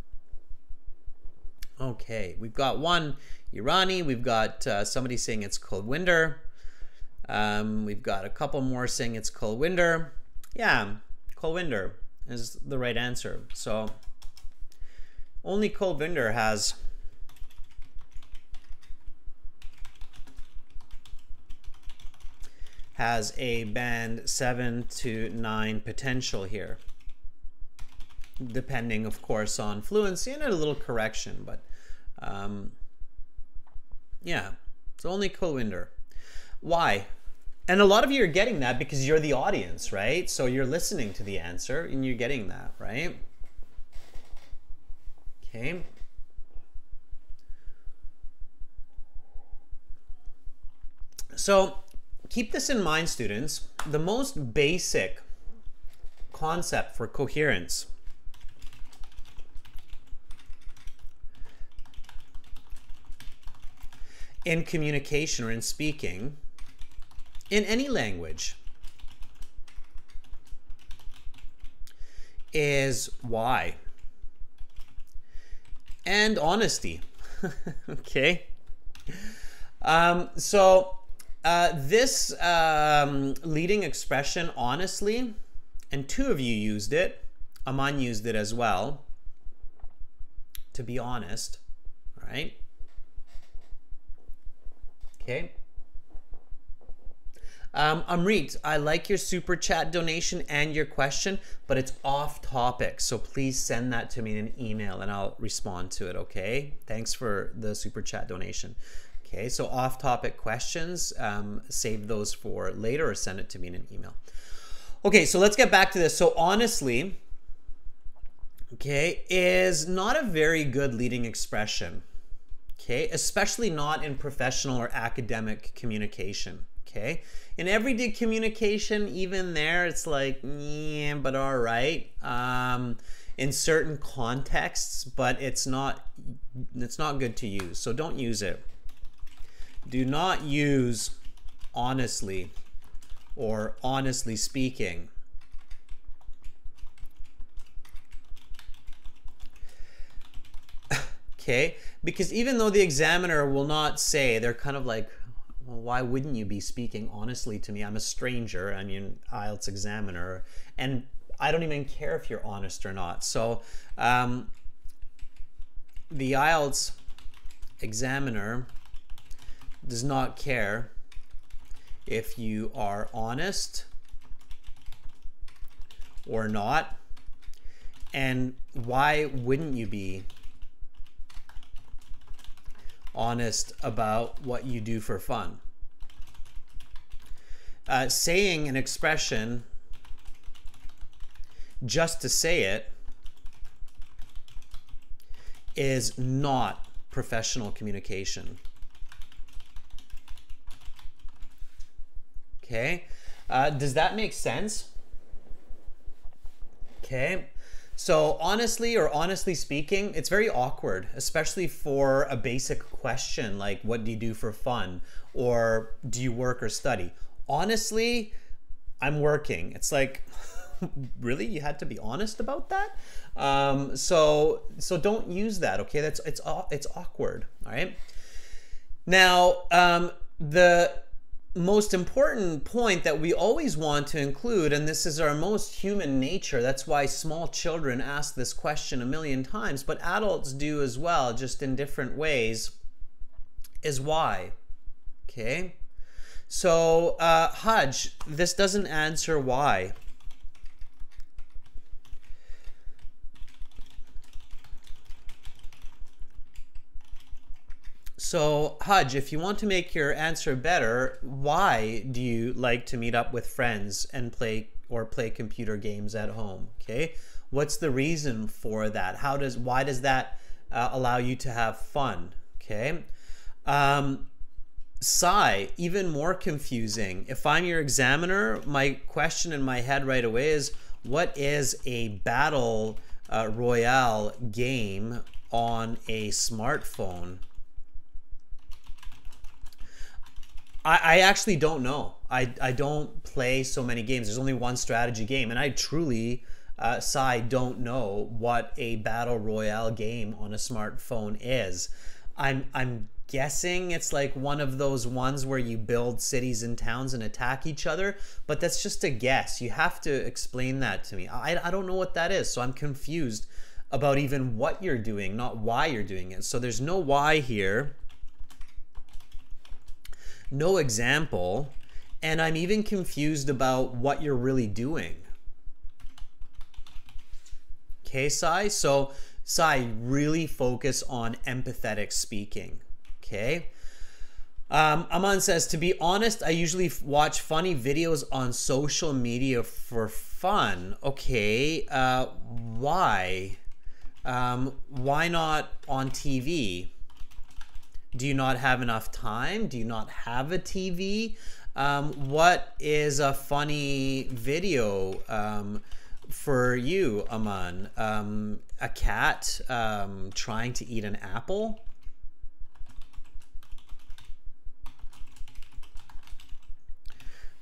Okay, we've got one Irani. We've got uh, somebody saying it's Kulwinder. Um, we've got a couple more saying it's Kulwinder. Yeah, Kulwinder is the right answer. So only Kulwinder has has a band 7 to 9 potential here depending of course on fluency and a little correction but um, yeah it's only Kulwinder why? And a lot of you are getting that because you're the audience right? So you're listening to the answer and you're getting that right? Okay. So keep this in mind, students. The most basic concept for coherence in communication or in speaking in any language is why and honesty. okay. Um, so uh, this um, leading expression, honestly, and two of you used it. Aman used it as well. To be honest, right? Okay. Um, Amrit, I like your super chat donation and your question, but it's off topic. So please send that to me in an email and I'll respond to it, okay? Thanks for the super chat donation. Okay, so off topic questions, um, save those for later or send it to me in an email. Okay, so let's get back to this. So, honestly, okay, is not a very good leading expression. Okay, especially not in professional or academic communication. Okay, in everyday communication, even there, it's like, yeah, but all right. Um, in certain contexts, but it's not it's not good to use. So don't use it do not use honestly or honestly speaking. okay, because even though the examiner will not say, they're kind of like, well, why wouldn't you be speaking honestly to me? I'm a stranger, I mean, IELTS examiner, and I don't even care if you're honest or not. So, um, the IELTS examiner does not care if you are honest or not. And why wouldn't you be honest about what you do for fun? Uh, saying an expression just to say it is not professional communication. Okay, uh, does that make sense? Okay, so honestly or honestly speaking, it's very awkward, especially for a basic question like, what do you do for fun? Or do you work or study? Honestly, I'm working. It's like, really you had to be honest about that um, so so don't use that okay that's it's it's awkward all right now um, the most important point that we always want to include, and this is our most human nature, that's why small children ask this question a million times, but adults do as well, just in different ways, is why. Okay? So, uh, Hajj, this doesn't answer why. So, Hajj, if you want to make your answer better, why do you like to meet up with friends and play or play computer games at home? Okay, what's the reason for that? How does why does that uh, allow you to have fun? Okay, um, Sai, even more confusing. If I'm your examiner, my question in my head right away is, what is a battle uh, royale game on a smartphone? I, I actually don't know. I, I don't play so many games. There's only one strategy game, and I truly, uh, Sai, don't know what a battle royale game on a smartphone is. I'm I'm guessing it's like one of those ones where you build cities and towns and attack each other, but that's just a guess. You have to explain that to me. I, I don't know what that is, so I'm confused about even what you're doing, not why you're doing it. So there's no why here, no example, and I'm even confused about what you're really doing. Okay, Sai? So, Sai, really focus on empathetic speaking. Okay. Um, Aman says, to be honest, I usually watch funny videos on social media for fun. Okay. Uh, why? Um, why not on TV? Do you not have enough time? Do you not have a TV? Um, what is a funny video um, for you, Aman? Um, a cat um, trying to eat an apple?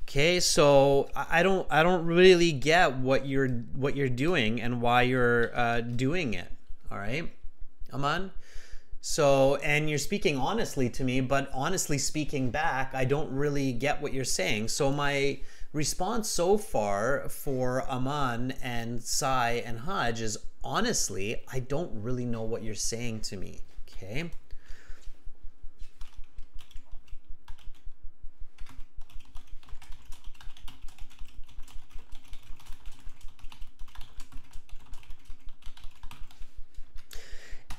Okay, so I don't I don't really get what you're what you're doing and why you're uh, doing it. All right, Aman. So and you're speaking honestly to me, but honestly speaking back, I don't really get what you're saying. So my response so far for Aman and Sai and Hajj is honestly, I don't really know what you're saying to me. Okay.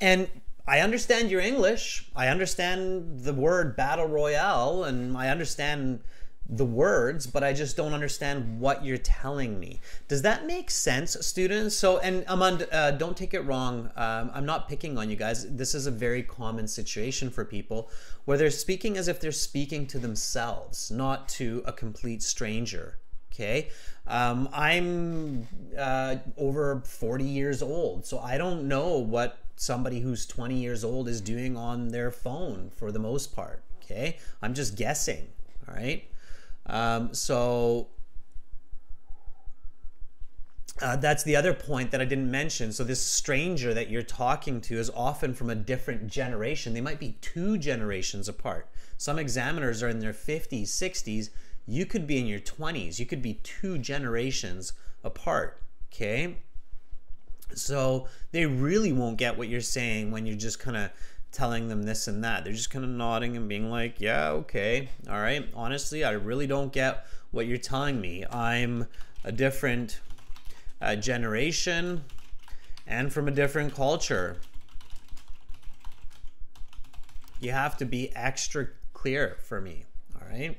And I understand your English. I understand the word battle royale and I understand the words, but I just don't understand what you're telling me. Does that make sense, students? So, and Amand, uh, don't take it wrong. Um, I'm not picking on you guys. This is a very common situation for people where they're speaking as if they're speaking to themselves, not to a complete stranger. Okay. Um, I'm uh, over 40 years old, so I don't know what somebody who's 20 years old is doing on their phone for the most part. Okay, I'm just guessing. All right, um, so uh, that's the other point that I didn't mention. So this stranger that you're talking to is often from a different generation. They might be two generations apart. Some examiners are in their 50s, 60s. You could be in your 20s. You could be two generations apart. Okay. So they really won't get what you're saying when you're just kind of telling them this and that. They're just kind of nodding and being like, yeah, okay, all right. Honestly, I really don't get what you're telling me. I'm a different uh, generation and from a different culture. You have to be extra clear for me, all right?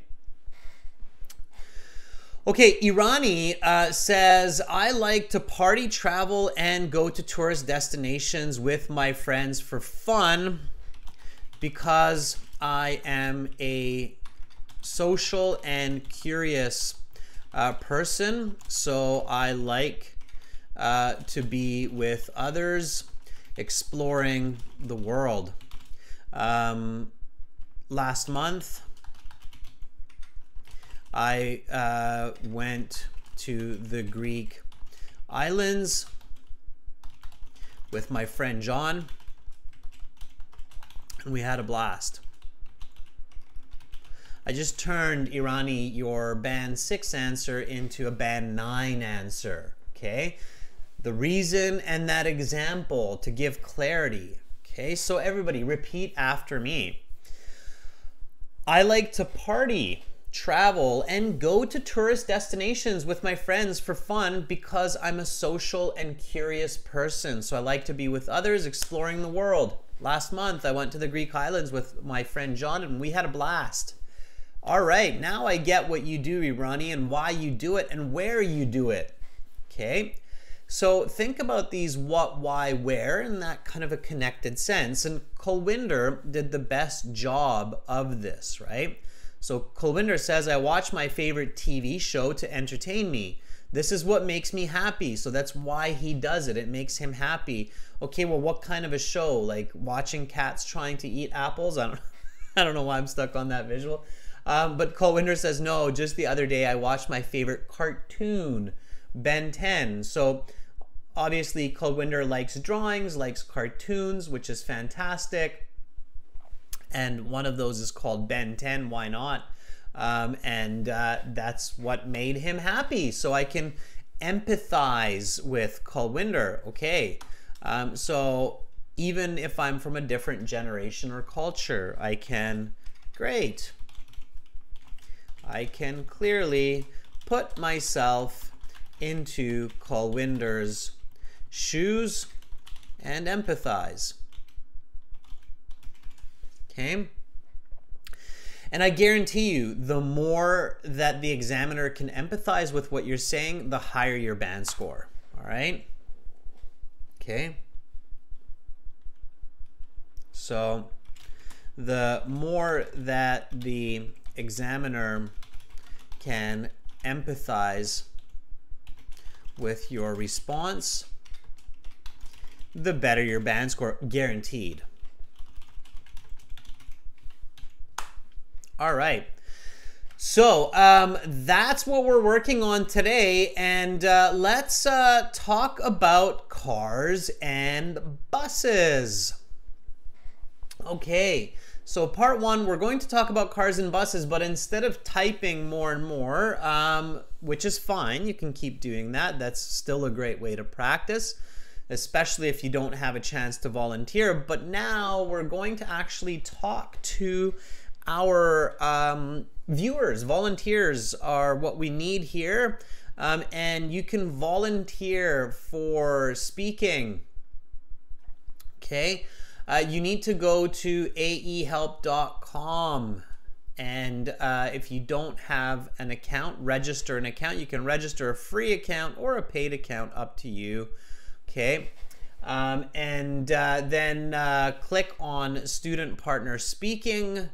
Okay, Irani uh, says, I like to party, travel, and go to tourist destinations with my friends for fun because I am a social and curious uh, person. So I like uh, to be with others, exploring the world. Um, last month, I uh, went to the Greek islands with my friend John, and we had a blast. I just turned Irani your band 6 answer into a band 9 answer, okay? The reason and that example to give clarity, okay? So everybody repeat after me. I like to party travel, and go to tourist destinations with my friends for fun because I'm a social and curious person. So I like to be with others exploring the world. Last month, I went to the Greek islands with my friend John and we had a blast. All right, now I get what you do, Irani, and why you do it and where you do it. Okay, so think about these what, why, where in that kind of a connected sense. And Kulwinder did the best job of this, right? So Kulwinder says, I watch my favorite TV show to entertain me. This is what makes me happy. So that's why he does it. It makes him happy. Okay, well, what kind of a show? Like watching cats trying to eat apples? I don't, I don't know why I'm stuck on that visual. Um, but Kulwinder says, no, just the other day I watched my favorite cartoon, Ben 10. So obviously, Kulwinder likes drawings, likes cartoons, which is fantastic. And one of those is called Ben 10. Why not? Um, and uh, that's what made him happy. So I can empathize with Kulwinder. Okay. Um, so even if I'm from a different generation or culture, I can, great. I can clearly put myself into Kulwinder's shoes and empathize. Okay? And I guarantee you, the more that the examiner can empathize with what you're saying, the higher your band score. All right? Okay? So the more that the examiner can empathize with your response, the better your band score, guaranteed. All right. So um, that's what we're working on today, and uh, let's uh, talk about cars and buses. Okay, so part one, we're going to talk about cars and buses, but instead of typing more and more, um, which is fine, you can keep doing that. That's still a great way to practice, especially if you don't have a chance to volunteer. But now we're going to actually talk to our um, viewers. Volunteers are what we need here. Um, and you can volunteer for speaking. Okay. Uh, you need to go to aehelp.com. And uh, if you don't have an account, register an account. You can register a free account or a paid account, up to you. Okay. Um, and uh, then uh, click on Student Partner Speaking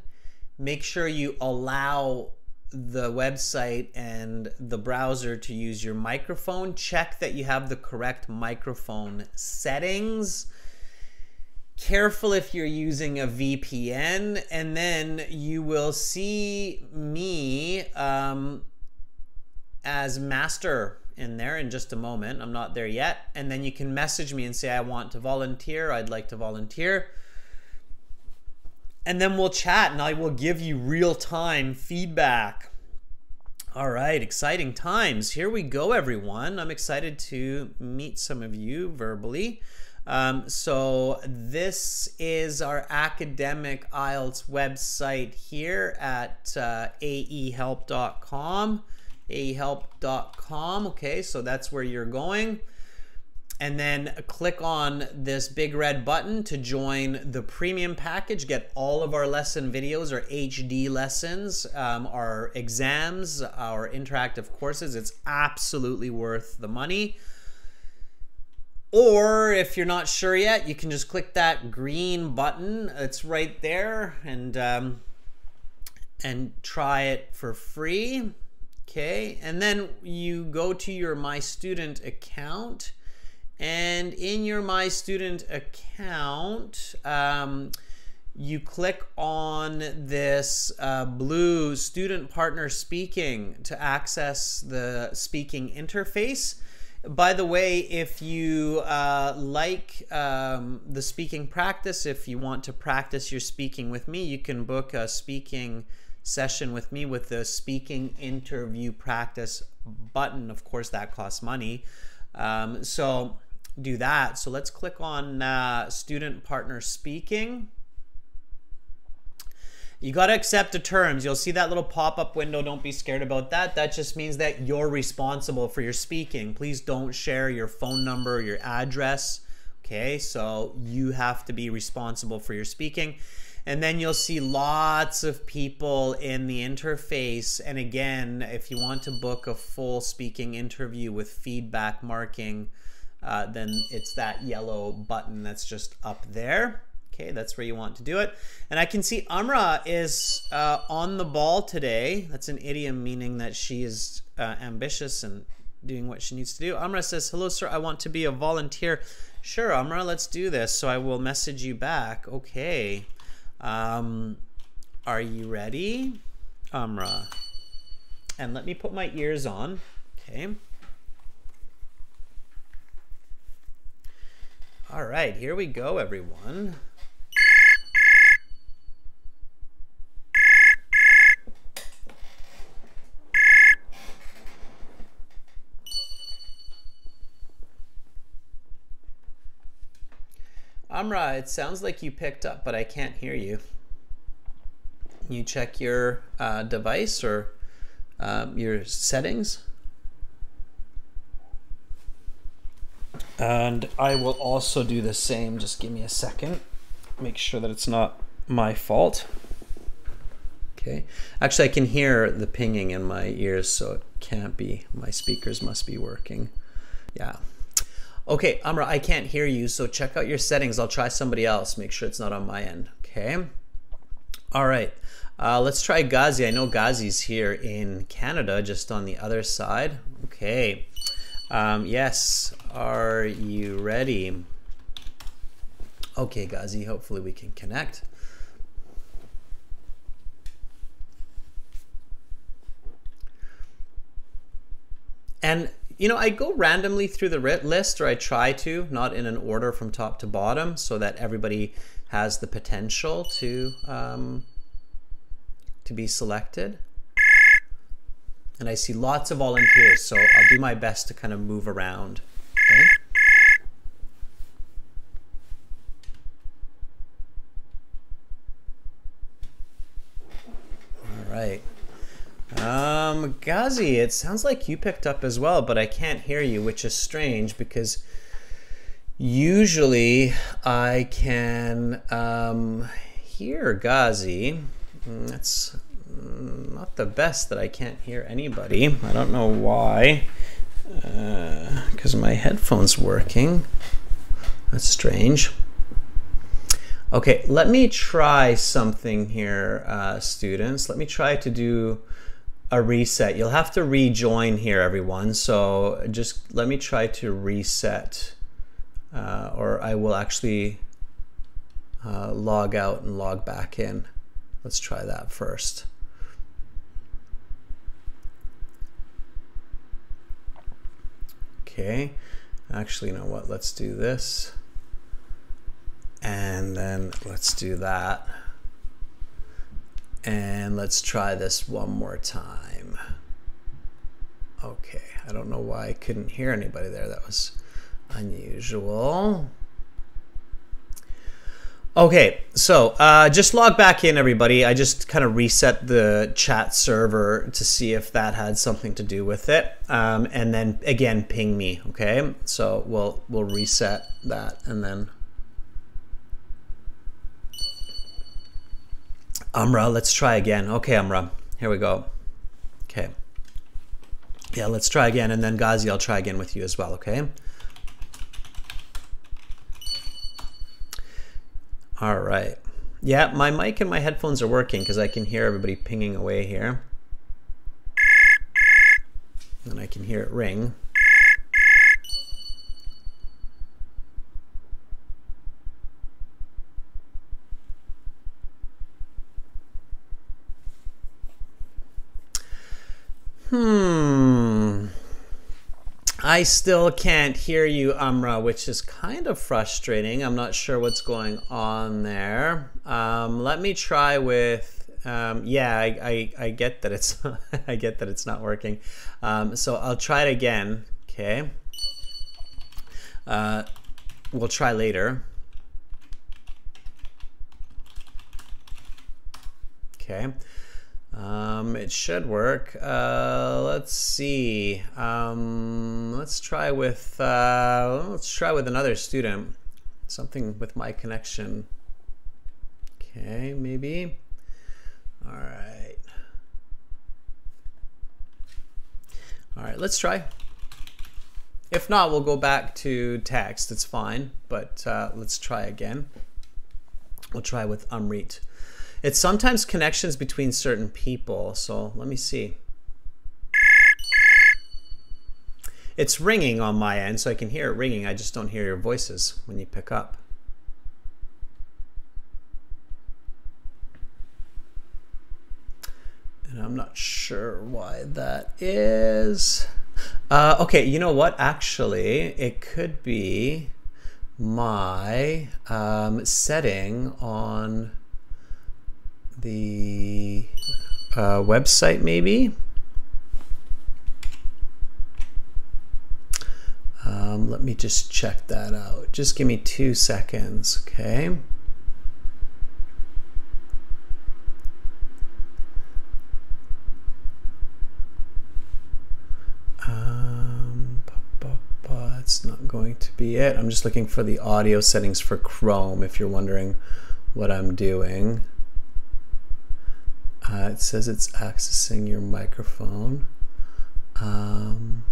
make sure you allow the website and the browser to use your microphone. Check that you have the correct microphone settings. Careful if you're using a VPN, and then you will see me um, as master in there in just a moment. I'm not there yet. And then you can message me and say, I want to volunteer, I'd like to volunteer and then we'll chat and I will give you real time feedback. All right, exciting times. Here we go, everyone. I'm excited to meet some of you verbally. Um, so, this is our academic IELTS website here at uh, aehelp.com. aehelp.com. Okay, so that's where you're going and then click on this big red button to join the premium package. Get all of our lesson videos, our HD lessons, um, our exams, our interactive courses. It's absolutely worth the money. Or if you're not sure yet, you can just click that green button. It's right there and um, and try it for free. Okay, and then you go to your My Student account and in your My Student account, um, you click on this uh, blue Student Partner Speaking to access the speaking interface. By the way, if you uh, like um, the speaking practice, if you want to practice your speaking with me, you can book a speaking session with me with the speaking interview practice button. Of course, that costs money. Um, so do that. So let's click on uh, student partner speaking. You got to accept the terms. You'll see that little pop-up window. Don't be scared about that. That just means that you're responsible for your speaking. Please don't share your phone number, your address. Okay, so you have to be responsible for your speaking. And then you'll see lots of people in the interface. And again, if you want to book a full speaking interview with feedback marking, uh, then it's that yellow button that's just up there. Okay, that's where you want to do it. And I can see Amra is uh, on the ball today. That's an idiom meaning that she is uh, ambitious and doing what she needs to do. Amra says, hello, sir, I want to be a volunteer. Sure, Amra, let's do this. So I will message you back. Okay. Um, are you ready? Amra. And let me put my ears on. Okay. All right, here we go, everyone. Amra, it sounds like you picked up, but I can't hear you. Can you check your uh, device or um, your settings. And I will also do the same. Just give me a second. Make sure that it's not my fault. Okay. Actually, I can hear the pinging in my ears, so it can't be. My speakers must be working. Yeah. Okay, Amra, I can't hear you, so check out your settings. I'll try somebody else. Make sure it's not on my end. Okay. All right. Uh, let's try Ghazi. I know Ghazi's here in Canada, just on the other side. Okay. Um, yes. Are you ready? Okay, Ghazi. Hopefully we can connect. And you know, I go randomly through the list, or I try to, not in an order from top to bottom, so that everybody has the potential to um, to be selected. And I see lots of volunteers, so I'll do my best to kind of move around. Okay. All right. Um, Ghazi, it sounds like you picked up as well, but I can't hear you, which is strange because usually I can um, hear Ghazi. That's not the best that I can't hear anybody. I don't know why. Because uh, my headphone's working. That's strange. Okay, let me try something here, uh, students. Let me try to do a reset. You'll have to rejoin here, everyone. So just let me try to reset, uh, or I will actually uh, log out and log back in. Let's try that first. Okay, actually, you know what? Let's do this. And then let's do that. And let's try this one more time. Okay, I don't know why I couldn't hear anybody there. That was unusual. Okay, so uh, just log back in, everybody. I just kind of reset the chat server to see if that had something to do with it, um, and then again ping me. Okay, so we'll we'll reset that and then. Amra, let's try again. Okay, Amra, here we go. Okay. Yeah, let's try again, and then Ghazi, I'll try again with you as well. Okay. All right. Yeah, my mic and my headphones are working because I can hear everybody pinging away here. And I can hear it ring. Hmm. I still can't hear you, Amra, which is kind of frustrating. I'm not sure what's going on there. Um, let me try with. Um, yeah, I, I, I, get that it's I get that it's not working. Um, so I'll try it again. Okay. Uh, we'll try later. Okay. Um, it should work. Uh, let's see. Um, let's try with uh, let's try with another student. Something with my connection. Okay, maybe. All right. All right, let's try. If not, we'll go back to text. It's fine, but uh, let's try again. We'll try with Amrit. It's sometimes connections between certain people. So let me see. It's ringing on my end, so I can hear it ringing. I just don't hear your voices when you pick up. And I'm not sure why that is. Uh, okay, you know what? Actually, it could be my um, setting on the uh, website, maybe. Um, let me just check that out. Just give me two seconds, okay? Um, it's not going to be it. I'm just looking for the audio settings for Chrome if you're wondering what I'm doing. Uh, it says it's accessing your microphone. Um,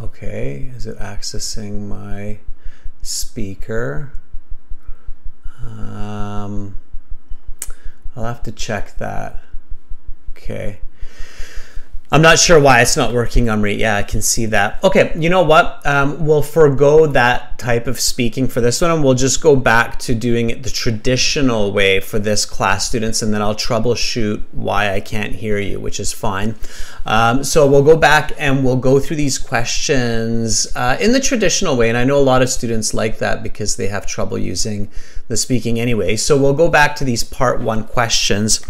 okay, is it accessing my speaker? Um, I'll have to check that. Okay. I'm not sure why it's not working read. Yeah, I can see that. Okay, you know what? Um, we'll forego that type of speaking for this one and we'll just go back to doing it the traditional way for this class students and then I'll troubleshoot why I can't hear you, which is fine. Um, so we'll go back and we'll go through these questions uh, in the traditional way and I know a lot of students like that because they have trouble using the speaking anyway. So we'll go back to these part one questions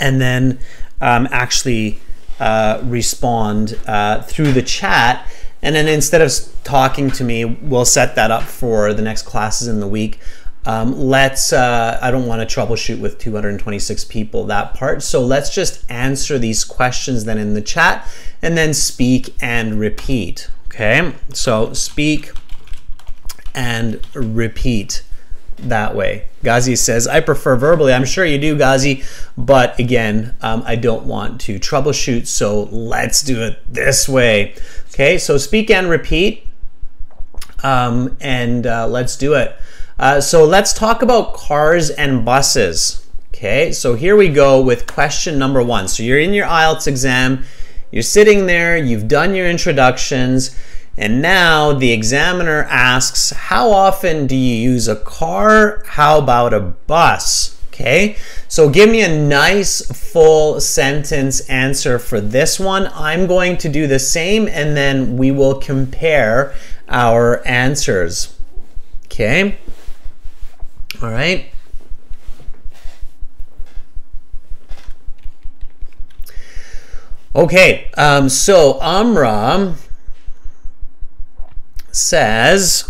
and then um, actually uh, respond uh, through the chat. And then instead of talking to me, we'll set that up for the next classes in the week. Um, let's, uh, I don't want to troubleshoot with 226 people that part. So let's just answer these questions then in the chat and then speak and repeat. Okay, so speak and repeat that way. Ghazi says, I prefer verbally. I'm sure you do, Ghazi, but again, um, I don't want to troubleshoot, so let's do it this way. Okay, so speak and repeat, um, and uh, let's do it. Uh, so let's talk about cars and buses. Okay, so here we go with question number one. So you're in your IELTS exam, you're sitting there, you've done your introductions, and now the examiner asks, how often do you use a car? How about a bus? Okay, so give me a nice full sentence answer for this one. I'm going to do the same and then we will compare our answers. Okay, all right. Okay, um, so Amra says,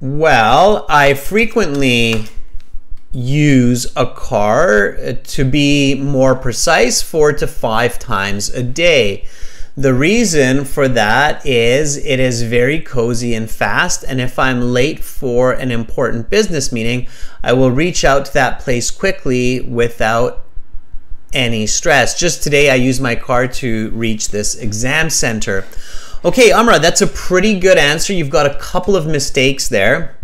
Well, I frequently use a car to be more precise four to five times a day. The reason for that is it is very cozy and fast. And if I'm late for an important business meeting, I will reach out to that place quickly without any stress. Just today, I used my car to reach this exam center. Okay, Amra, that's a pretty good answer. You've got a couple of mistakes there.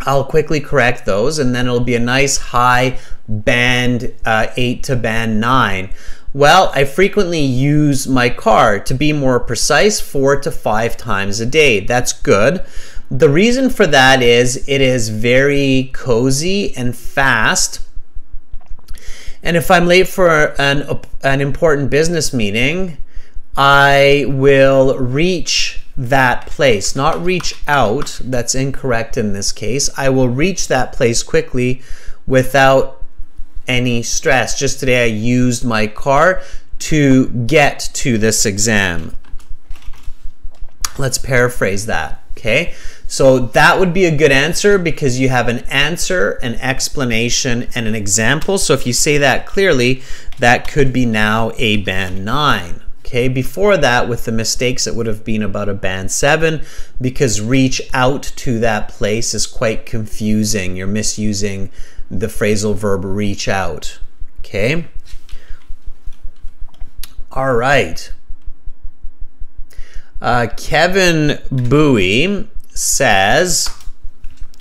I'll quickly correct those, and then it'll be a nice high band uh, 8 to band 9. Well, I frequently use my car to be more precise four to five times a day. That's good. The reason for that is it is very cozy and fast. And if I'm late for an, an important business meeting, I will reach that place, not reach out. That's incorrect in this case. I will reach that place quickly without any stress. Just today I used my car to get to this exam. Let's paraphrase that, okay? So that would be a good answer because you have an answer, an explanation, and an example. So if you say that clearly, that could be now a band 9. Okay, before that, with the mistakes, it would have been about a band 7 because reach out to that place is quite confusing. You're misusing the phrasal verb reach out. Okay? All right. Uh, Kevin Bowie says,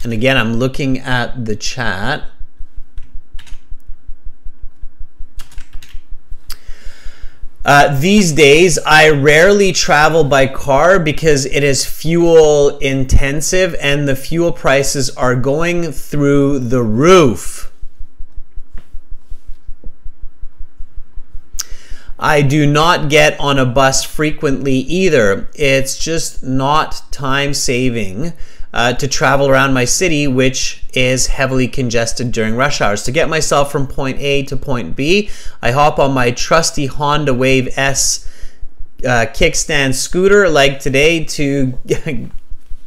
and again, I'm looking at the chat. Uh, these days, I rarely travel by car because it is fuel intensive and the fuel prices are going through the roof. I do not get on a bus frequently either. It's just not time saving uh, to travel around my city, which is heavily congested during rush hours. To get myself from point A to point B, I hop on my trusty Honda Wave S uh, kickstand scooter like today to,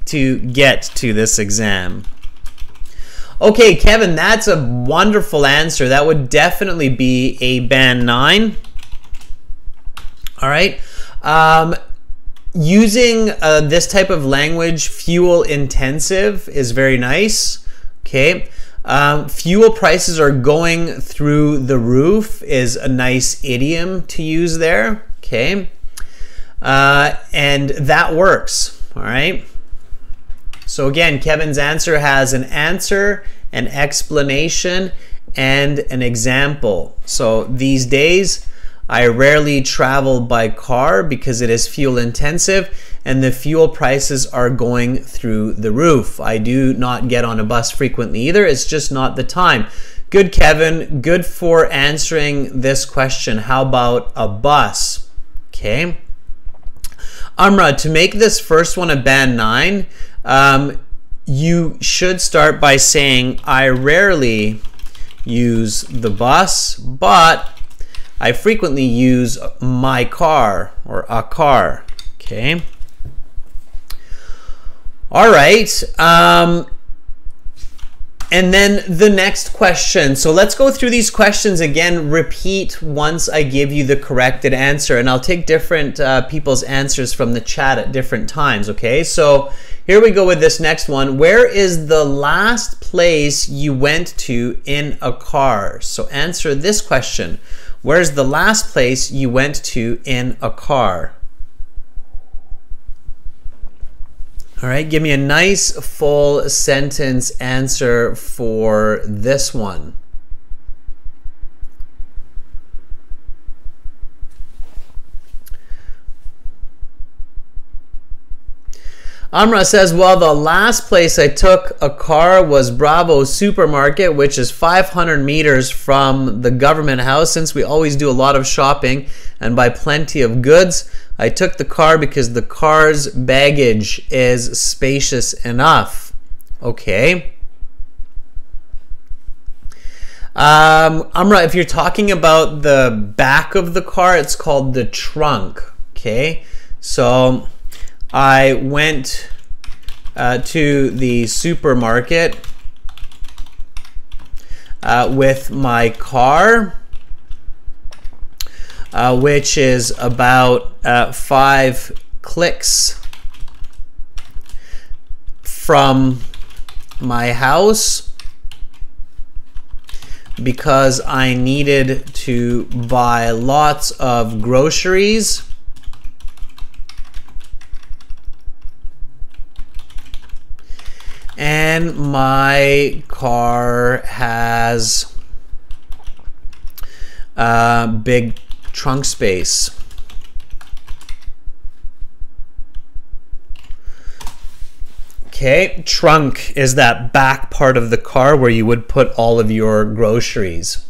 to get to this exam. Okay, Kevin, that's a wonderful answer. That would definitely be a band 9. All right. Um, using uh, this type of language, fuel intensive, is very nice. Okay. Um, fuel prices are going through the roof is a nice idiom to use there. Okay. Uh, and that works. All right. So again, Kevin's answer has an answer, an explanation, and an example. So these days, I rarely travel by car because it is fuel intensive and the fuel prices are going through the roof. I do not get on a bus frequently either. It's just not the time. Good, Kevin. Good for answering this question. How about a bus? Okay. Amra, to make this first one a band 9, um, you should start by saying, I rarely use the bus, but I frequently use my car or a car. Okay. All right. Um, and then the next question. So let's go through these questions again. Repeat once I give you the corrected answer, and I'll take different uh, people's answers from the chat at different times. Okay. So here we go with this next one. Where is the last place you went to in a car? So answer this question. Where's the last place you went to in a car? All right, give me a nice full sentence answer for this one. Amra says, well, the last place I took a car was Bravo Supermarket, which is 500 meters from the government house. Since we always do a lot of shopping and buy plenty of goods, I took the car because the car's baggage is spacious enough. Okay. Um, Amra, if you're talking about the back of the car, it's called the trunk. Okay. So I went uh, to the supermarket uh, with my car, uh, which is about uh, five clicks from my house because I needed to buy lots of groceries and my car has uh, big trunk space. Okay, trunk is that back part of the car where you would put all of your groceries.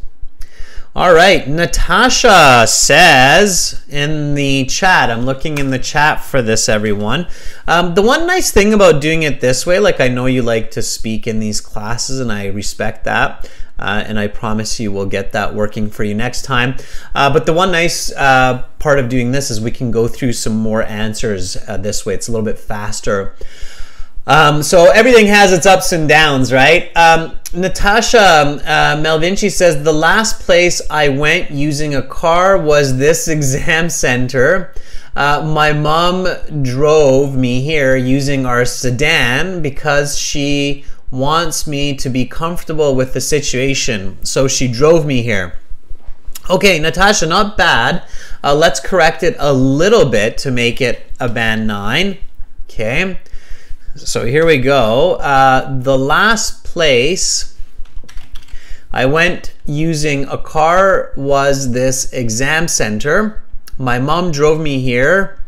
All right, Natasha says in the chat, I'm looking in the chat for this, everyone. Um, the one nice thing about doing it this way, like I know you like to speak in these classes and I respect that. Uh, and I promise you we'll get that working for you next time. Uh, but the one nice uh, part of doing this is we can go through some more answers uh, this way. It's a little bit faster. Um, so everything has its ups and downs, right? Um, Natasha uh, Melvinci says the last place I went using a car was this exam center. Uh, my mom drove me here using our sedan because she wants me to be comfortable with the situation. So she drove me here. Okay, Natasha, not bad. Uh, let's correct it a little bit to make it a band 9. Okay. So here we go. Uh, the last place I went using a car was this exam center. My mom drove me here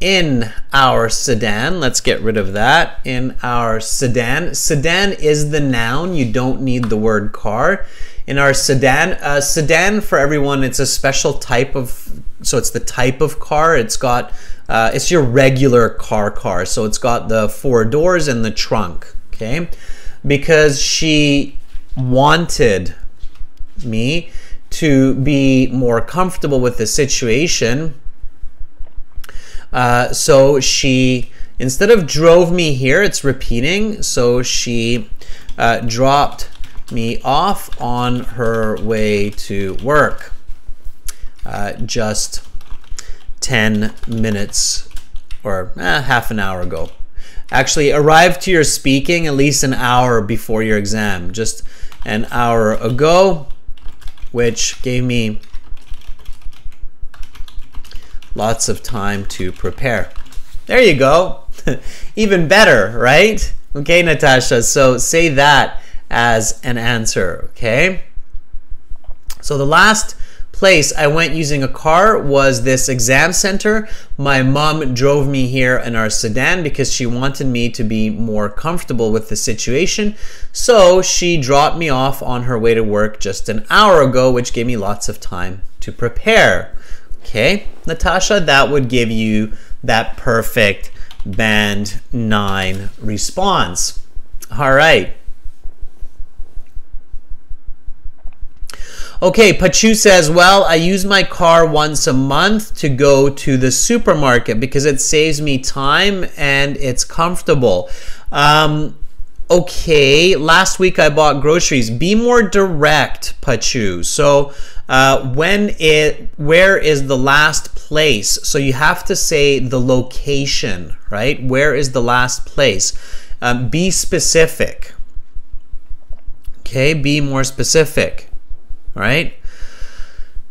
in our sedan. Let's get rid of that. In our sedan. Sedan is the noun. You don't need the word car. In our sedan, uh, sedan for everyone, it's a special type of, so it's the type of car. It's got, uh, it's your regular car car. So it's got the four doors and the trunk, okay? Because she wanted me to be more comfortable with the situation. Uh, so she, instead of drove me here, it's repeating. So she uh, dropped me off on her way to work uh, just 10 minutes or eh, half an hour ago. Actually, arrived to your speaking at least an hour before your exam, just an hour ago, which gave me lots of time to prepare. There you go. Even better, right? Okay, Natasha, so say that as an answer, okay? So the last place I went using a car was this exam center. My mom drove me here in our sedan because she wanted me to be more comfortable with the situation. So she dropped me off on her way to work just an hour ago, which gave me lots of time to prepare. Okay, Natasha, that would give you that perfect band 9 response. All right. Okay, Pachu says, well, I use my car once a month to go to the supermarket because it saves me time and it's comfortable. Um, okay, last week I bought groceries. Be more direct, Pachu. So uh, when it, where is the last place? So you have to say the location, right? Where is the last place? Um, be specific. Okay, be more specific right?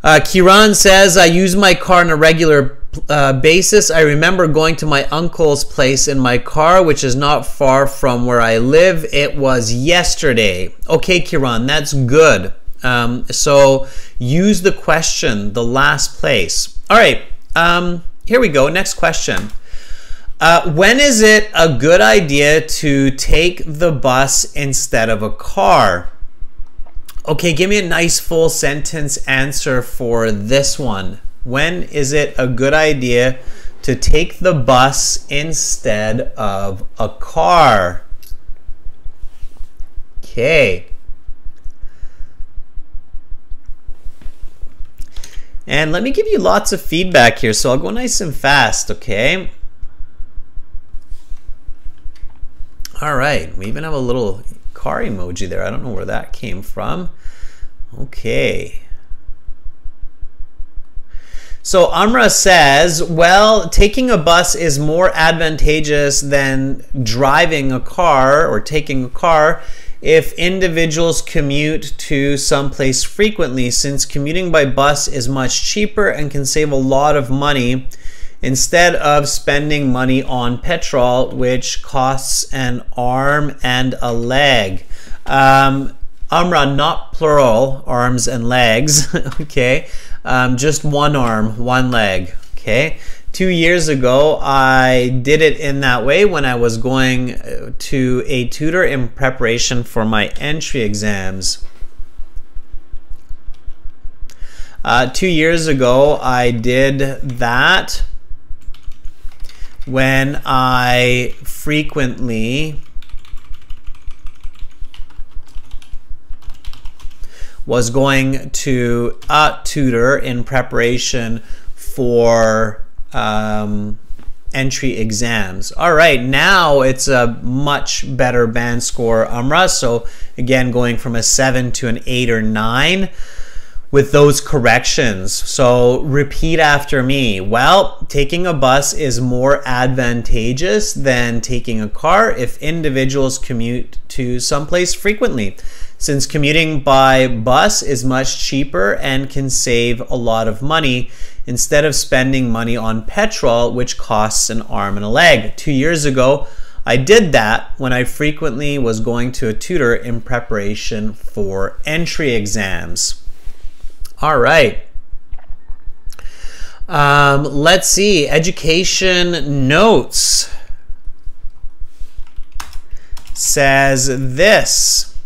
Uh, Kiran says, I use my car on a regular uh, basis. I remember going to my uncle's place in my car, which is not far from where I live. It was yesterday. Okay, Kiran, that's good. Um, so use the question, the last place. All right, um, here we go. Next question. Uh, when is it a good idea to take the bus instead of a car? Okay, give me a nice full sentence answer for this one. When is it a good idea to take the bus instead of a car? Okay. And let me give you lots of feedback here, so I'll go nice and fast, okay? All right, we even have a little car emoji there. I don't know where that came from. Okay. So Amra says, well, taking a bus is more advantageous than driving a car or taking a car if individuals commute to someplace frequently, since commuting by bus is much cheaper and can save a lot of money instead of spending money on petrol, which costs an arm and a leg. Um, Amra, not plural, arms and legs, okay? Um, just one arm, one leg, okay? Two years ago, I did it in that way when I was going uh, to a tutor in preparation for my entry exams. Uh, two years ago, I did that when I frequently was going to a tutor in preparation for um, entry exams. All right, now it's a much better band score, Amra. So again, going from a seven to an eight or nine with those corrections. So repeat after me. Well, taking a bus is more advantageous than taking a car if individuals commute to someplace frequently. Since commuting by bus is much cheaper and can save a lot of money instead of spending money on petrol, which costs an arm and a leg. Two years ago, I did that when I frequently was going to a tutor in preparation for entry exams. All right. Um, let's see. Education notes says this.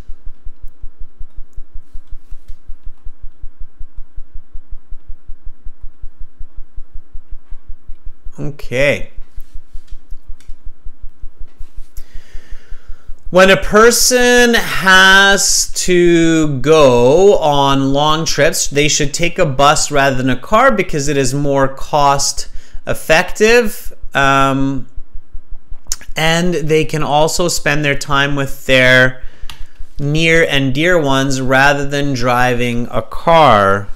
Okay. When a person has to go on long trips, they should take a bus rather than a car because it is more cost effective. Um, and they can also spend their time with their near and dear ones rather than driving a car.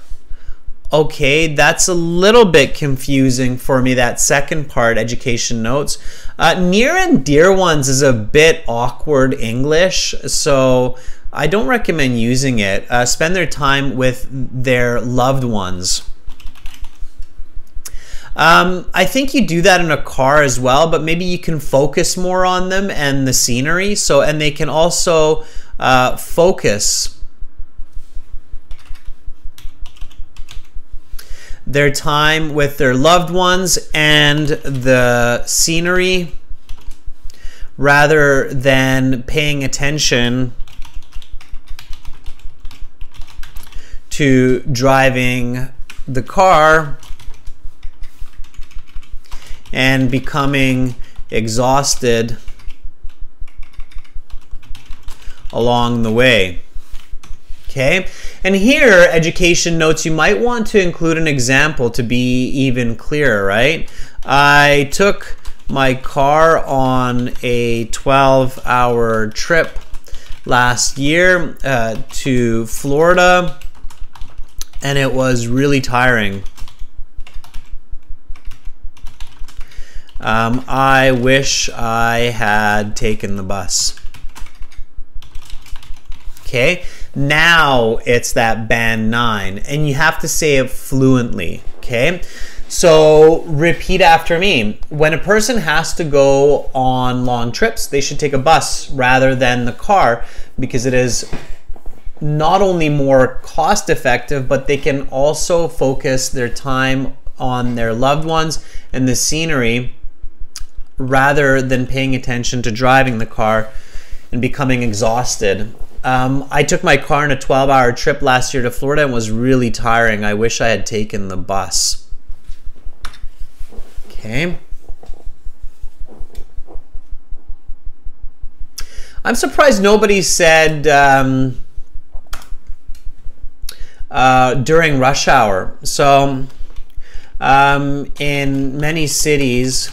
Okay, that's a little bit confusing for me, that second part, education notes. Uh, near and dear ones is a bit awkward English, so I don't recommend using it. Uh, spend their time with their loved ones. Um, I think you do that in a car as well, but maybe you can focus more on them and the scenery. So, and they can also uh, focus their time with their loved ones and the scenery rather than paying attention to driving the car and becoming exhausted along the way. Okay, and here, education notes, you might want to include an example to be even clearer, right? I took my car on a 12 hour trip last year uh, to Florida, and it was really tiring. Um, I wish I had taken the bus. Okay, now it's that band nine, and you have to say it fluently. Okay, so repeat after me. When a person has to go on long trips, they should take a bus rather than the car because it is not only more cost effective, but they can also focus their time on their loved ones and the scenery rather than paying attention to driving the car and becoming exhausted. Um, I took my car on a 12 hour trip last year to Florida and was really tiring. I wish I had taken the bus. Okay. I'm surprised nobody said um, uh, during rush hour. So, um, in many cities,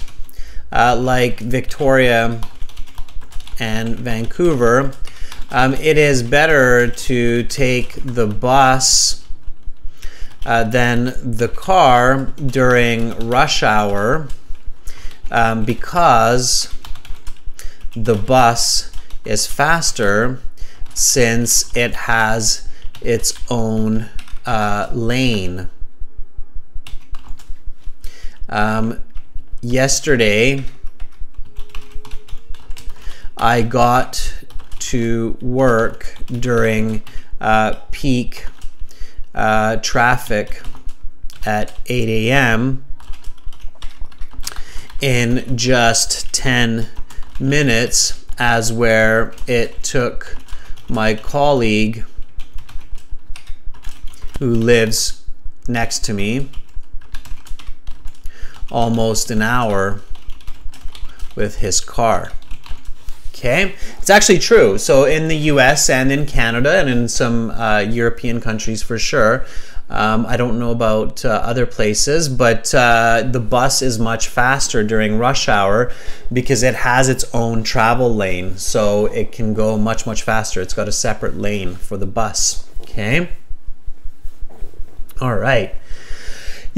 uh, like Victoria and Vancouver, um, it is better to take the bus uh, than the car during rush hour um, because the bus is faster since it has its own uh, lane. Um, yesterday I got to work during uh, peak uh, traffic at 8 a.m. in just 10 minutes as where it took my colleague who lives next to me almost an hour with his car. Okay, it's actually true. So in the US and in Canada and in some uh, European countries for sure, um, I don't know about uh, other places, but uh, the bus is much faster during rush hour because it has its own travel lane. So it can go much, much faster. It's got a separate lane for the bus. Okay. All right.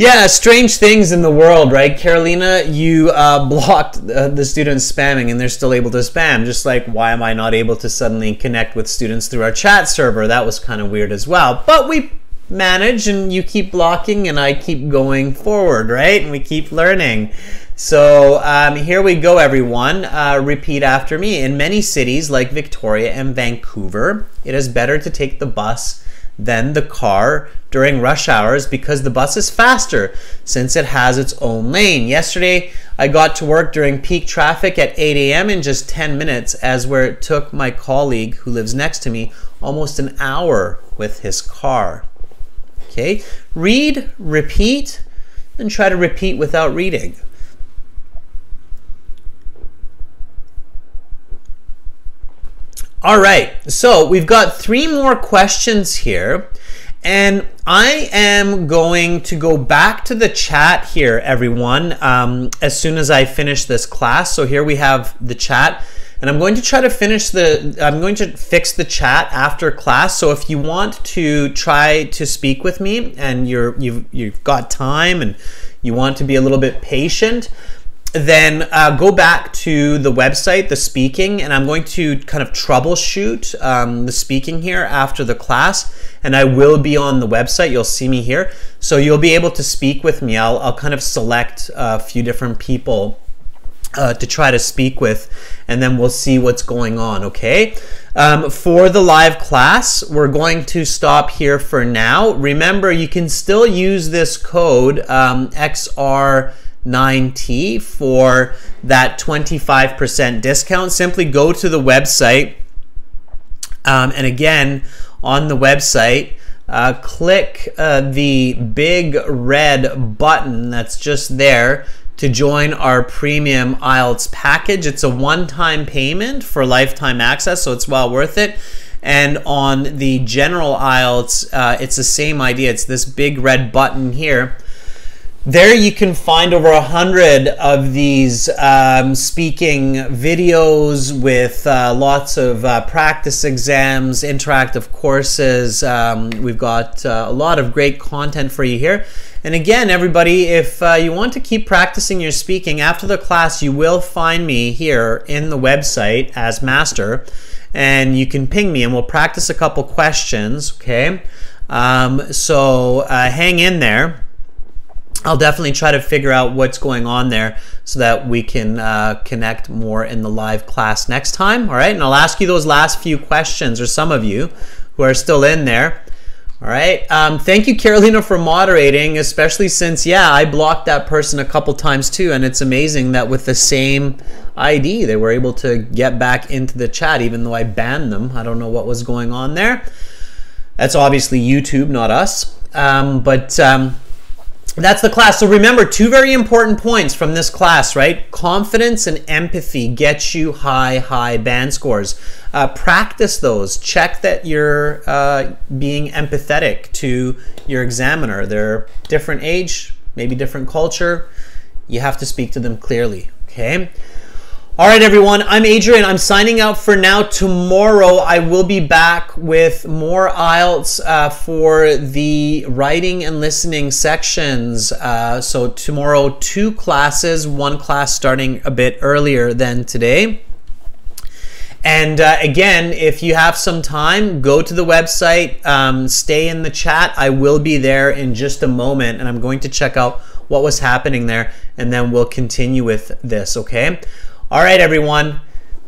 Yeah, strange things in the world, right? Carolina, you uh, blocked uh, the students spamming and they're still able to spam. Just like, why am I not able to suddenly connect with students through our chat server? That was kind of weird as well. But we manage and you keep blocking and I keep going forward, right? And we keep learning. So um, here we go, everyone. Uh, repeat after me. In many cities like Victoria and Vancouver, it is better to take the bus than the car during rush hours because the bus is faster since it has its own lane. Yesterday, I got to work during peak traffic at 8 a.m. in just 10 minutes, as where it took my colleague who lives next to me almost an hour with his car. Okay, read, repeat, and try to repeat without reading. All right, so we've got three more questions here. And I am going to go back to the chat here, everyone, um, as soon as I finish this class. So here we have the chat. And I'm going to try to finish the, I'm going to fix the chat after class. So if you want to try to speak with me and you're, you've, you've got time and you want to be a little bit patient, then uh, go back to the website, the speaking, and I'm going to kind of troubleshoot um, the speaking here after the class. And I will be on the website. You'll see me here. So you'll be able to speak with me. I'll, I'll kind of select a few different people uh, to try to speak with, and then we'll see what's going on, okay? Um, for the live class, we're going to stop here for now. Remember, you can still use this code um, XR 9T for that 25% discount. Simply go to the website. Um, and again, on the website, uh, click uh, the big red button that's just there to join our premium IELTS package. It's a one-time payment for lifetime access, so it's well worth it. And on the general IELTS, uh, it's the same idea. It's this big red button here there you can find over a hundred of these um, speaking videos with uh, lots of uh, practice exams, interactive courses. Um, we've got uh, a lot of great content for you here. And again, everybody, if uh, you want to keep practicing your speaking after the class, you will find me here in the website as master. And you can ping me and we'll practice a couple questions, okay? Um, so uh, hang in there. I'll definitely try to figure out what's going on there so that we can uh, connect more in the live class next time. All right, and I'll ask you those last few questions, or some of you who are still in there. All right, um, thank you, Carolina, for moderating, especially since, yeah, I blocked that person a couple times too, and it's amazing that with the same ID, they were able to get back into the chat, even though I banned them. I don't know what was going on there. That's obviously YouTube, not us. Um, but um, that's the class. So remember two very important points from this class, right? Confidence and empathy get you high, high band scores. Uh, practice those. Check that you're uh, being empathetic to your examiner. They're different age, maybe different culture. You have to speak to them clearly, okay? All right, everyone, I'm Adrian. I'm signing out for now. Tomorrow, I will be back with more IELTS uh, for the writing and listening sections. Uh, so, tomorrow, two classes, one class starting a bit earlier than today. And uh, again, if you have some time, go to the website, um, stay in the chat. I will be there in just a moment, and I'm going to check out what was happening there, and then we'll continue with this, okay? All right, everyone.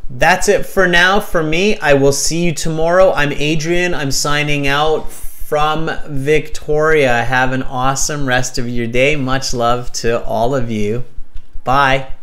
That's it for now for me. I will see you tomorrow. I'm Adrian. I'm signing out from Victoria. Have an awesome rest of your day. Much love to all of you. Bye.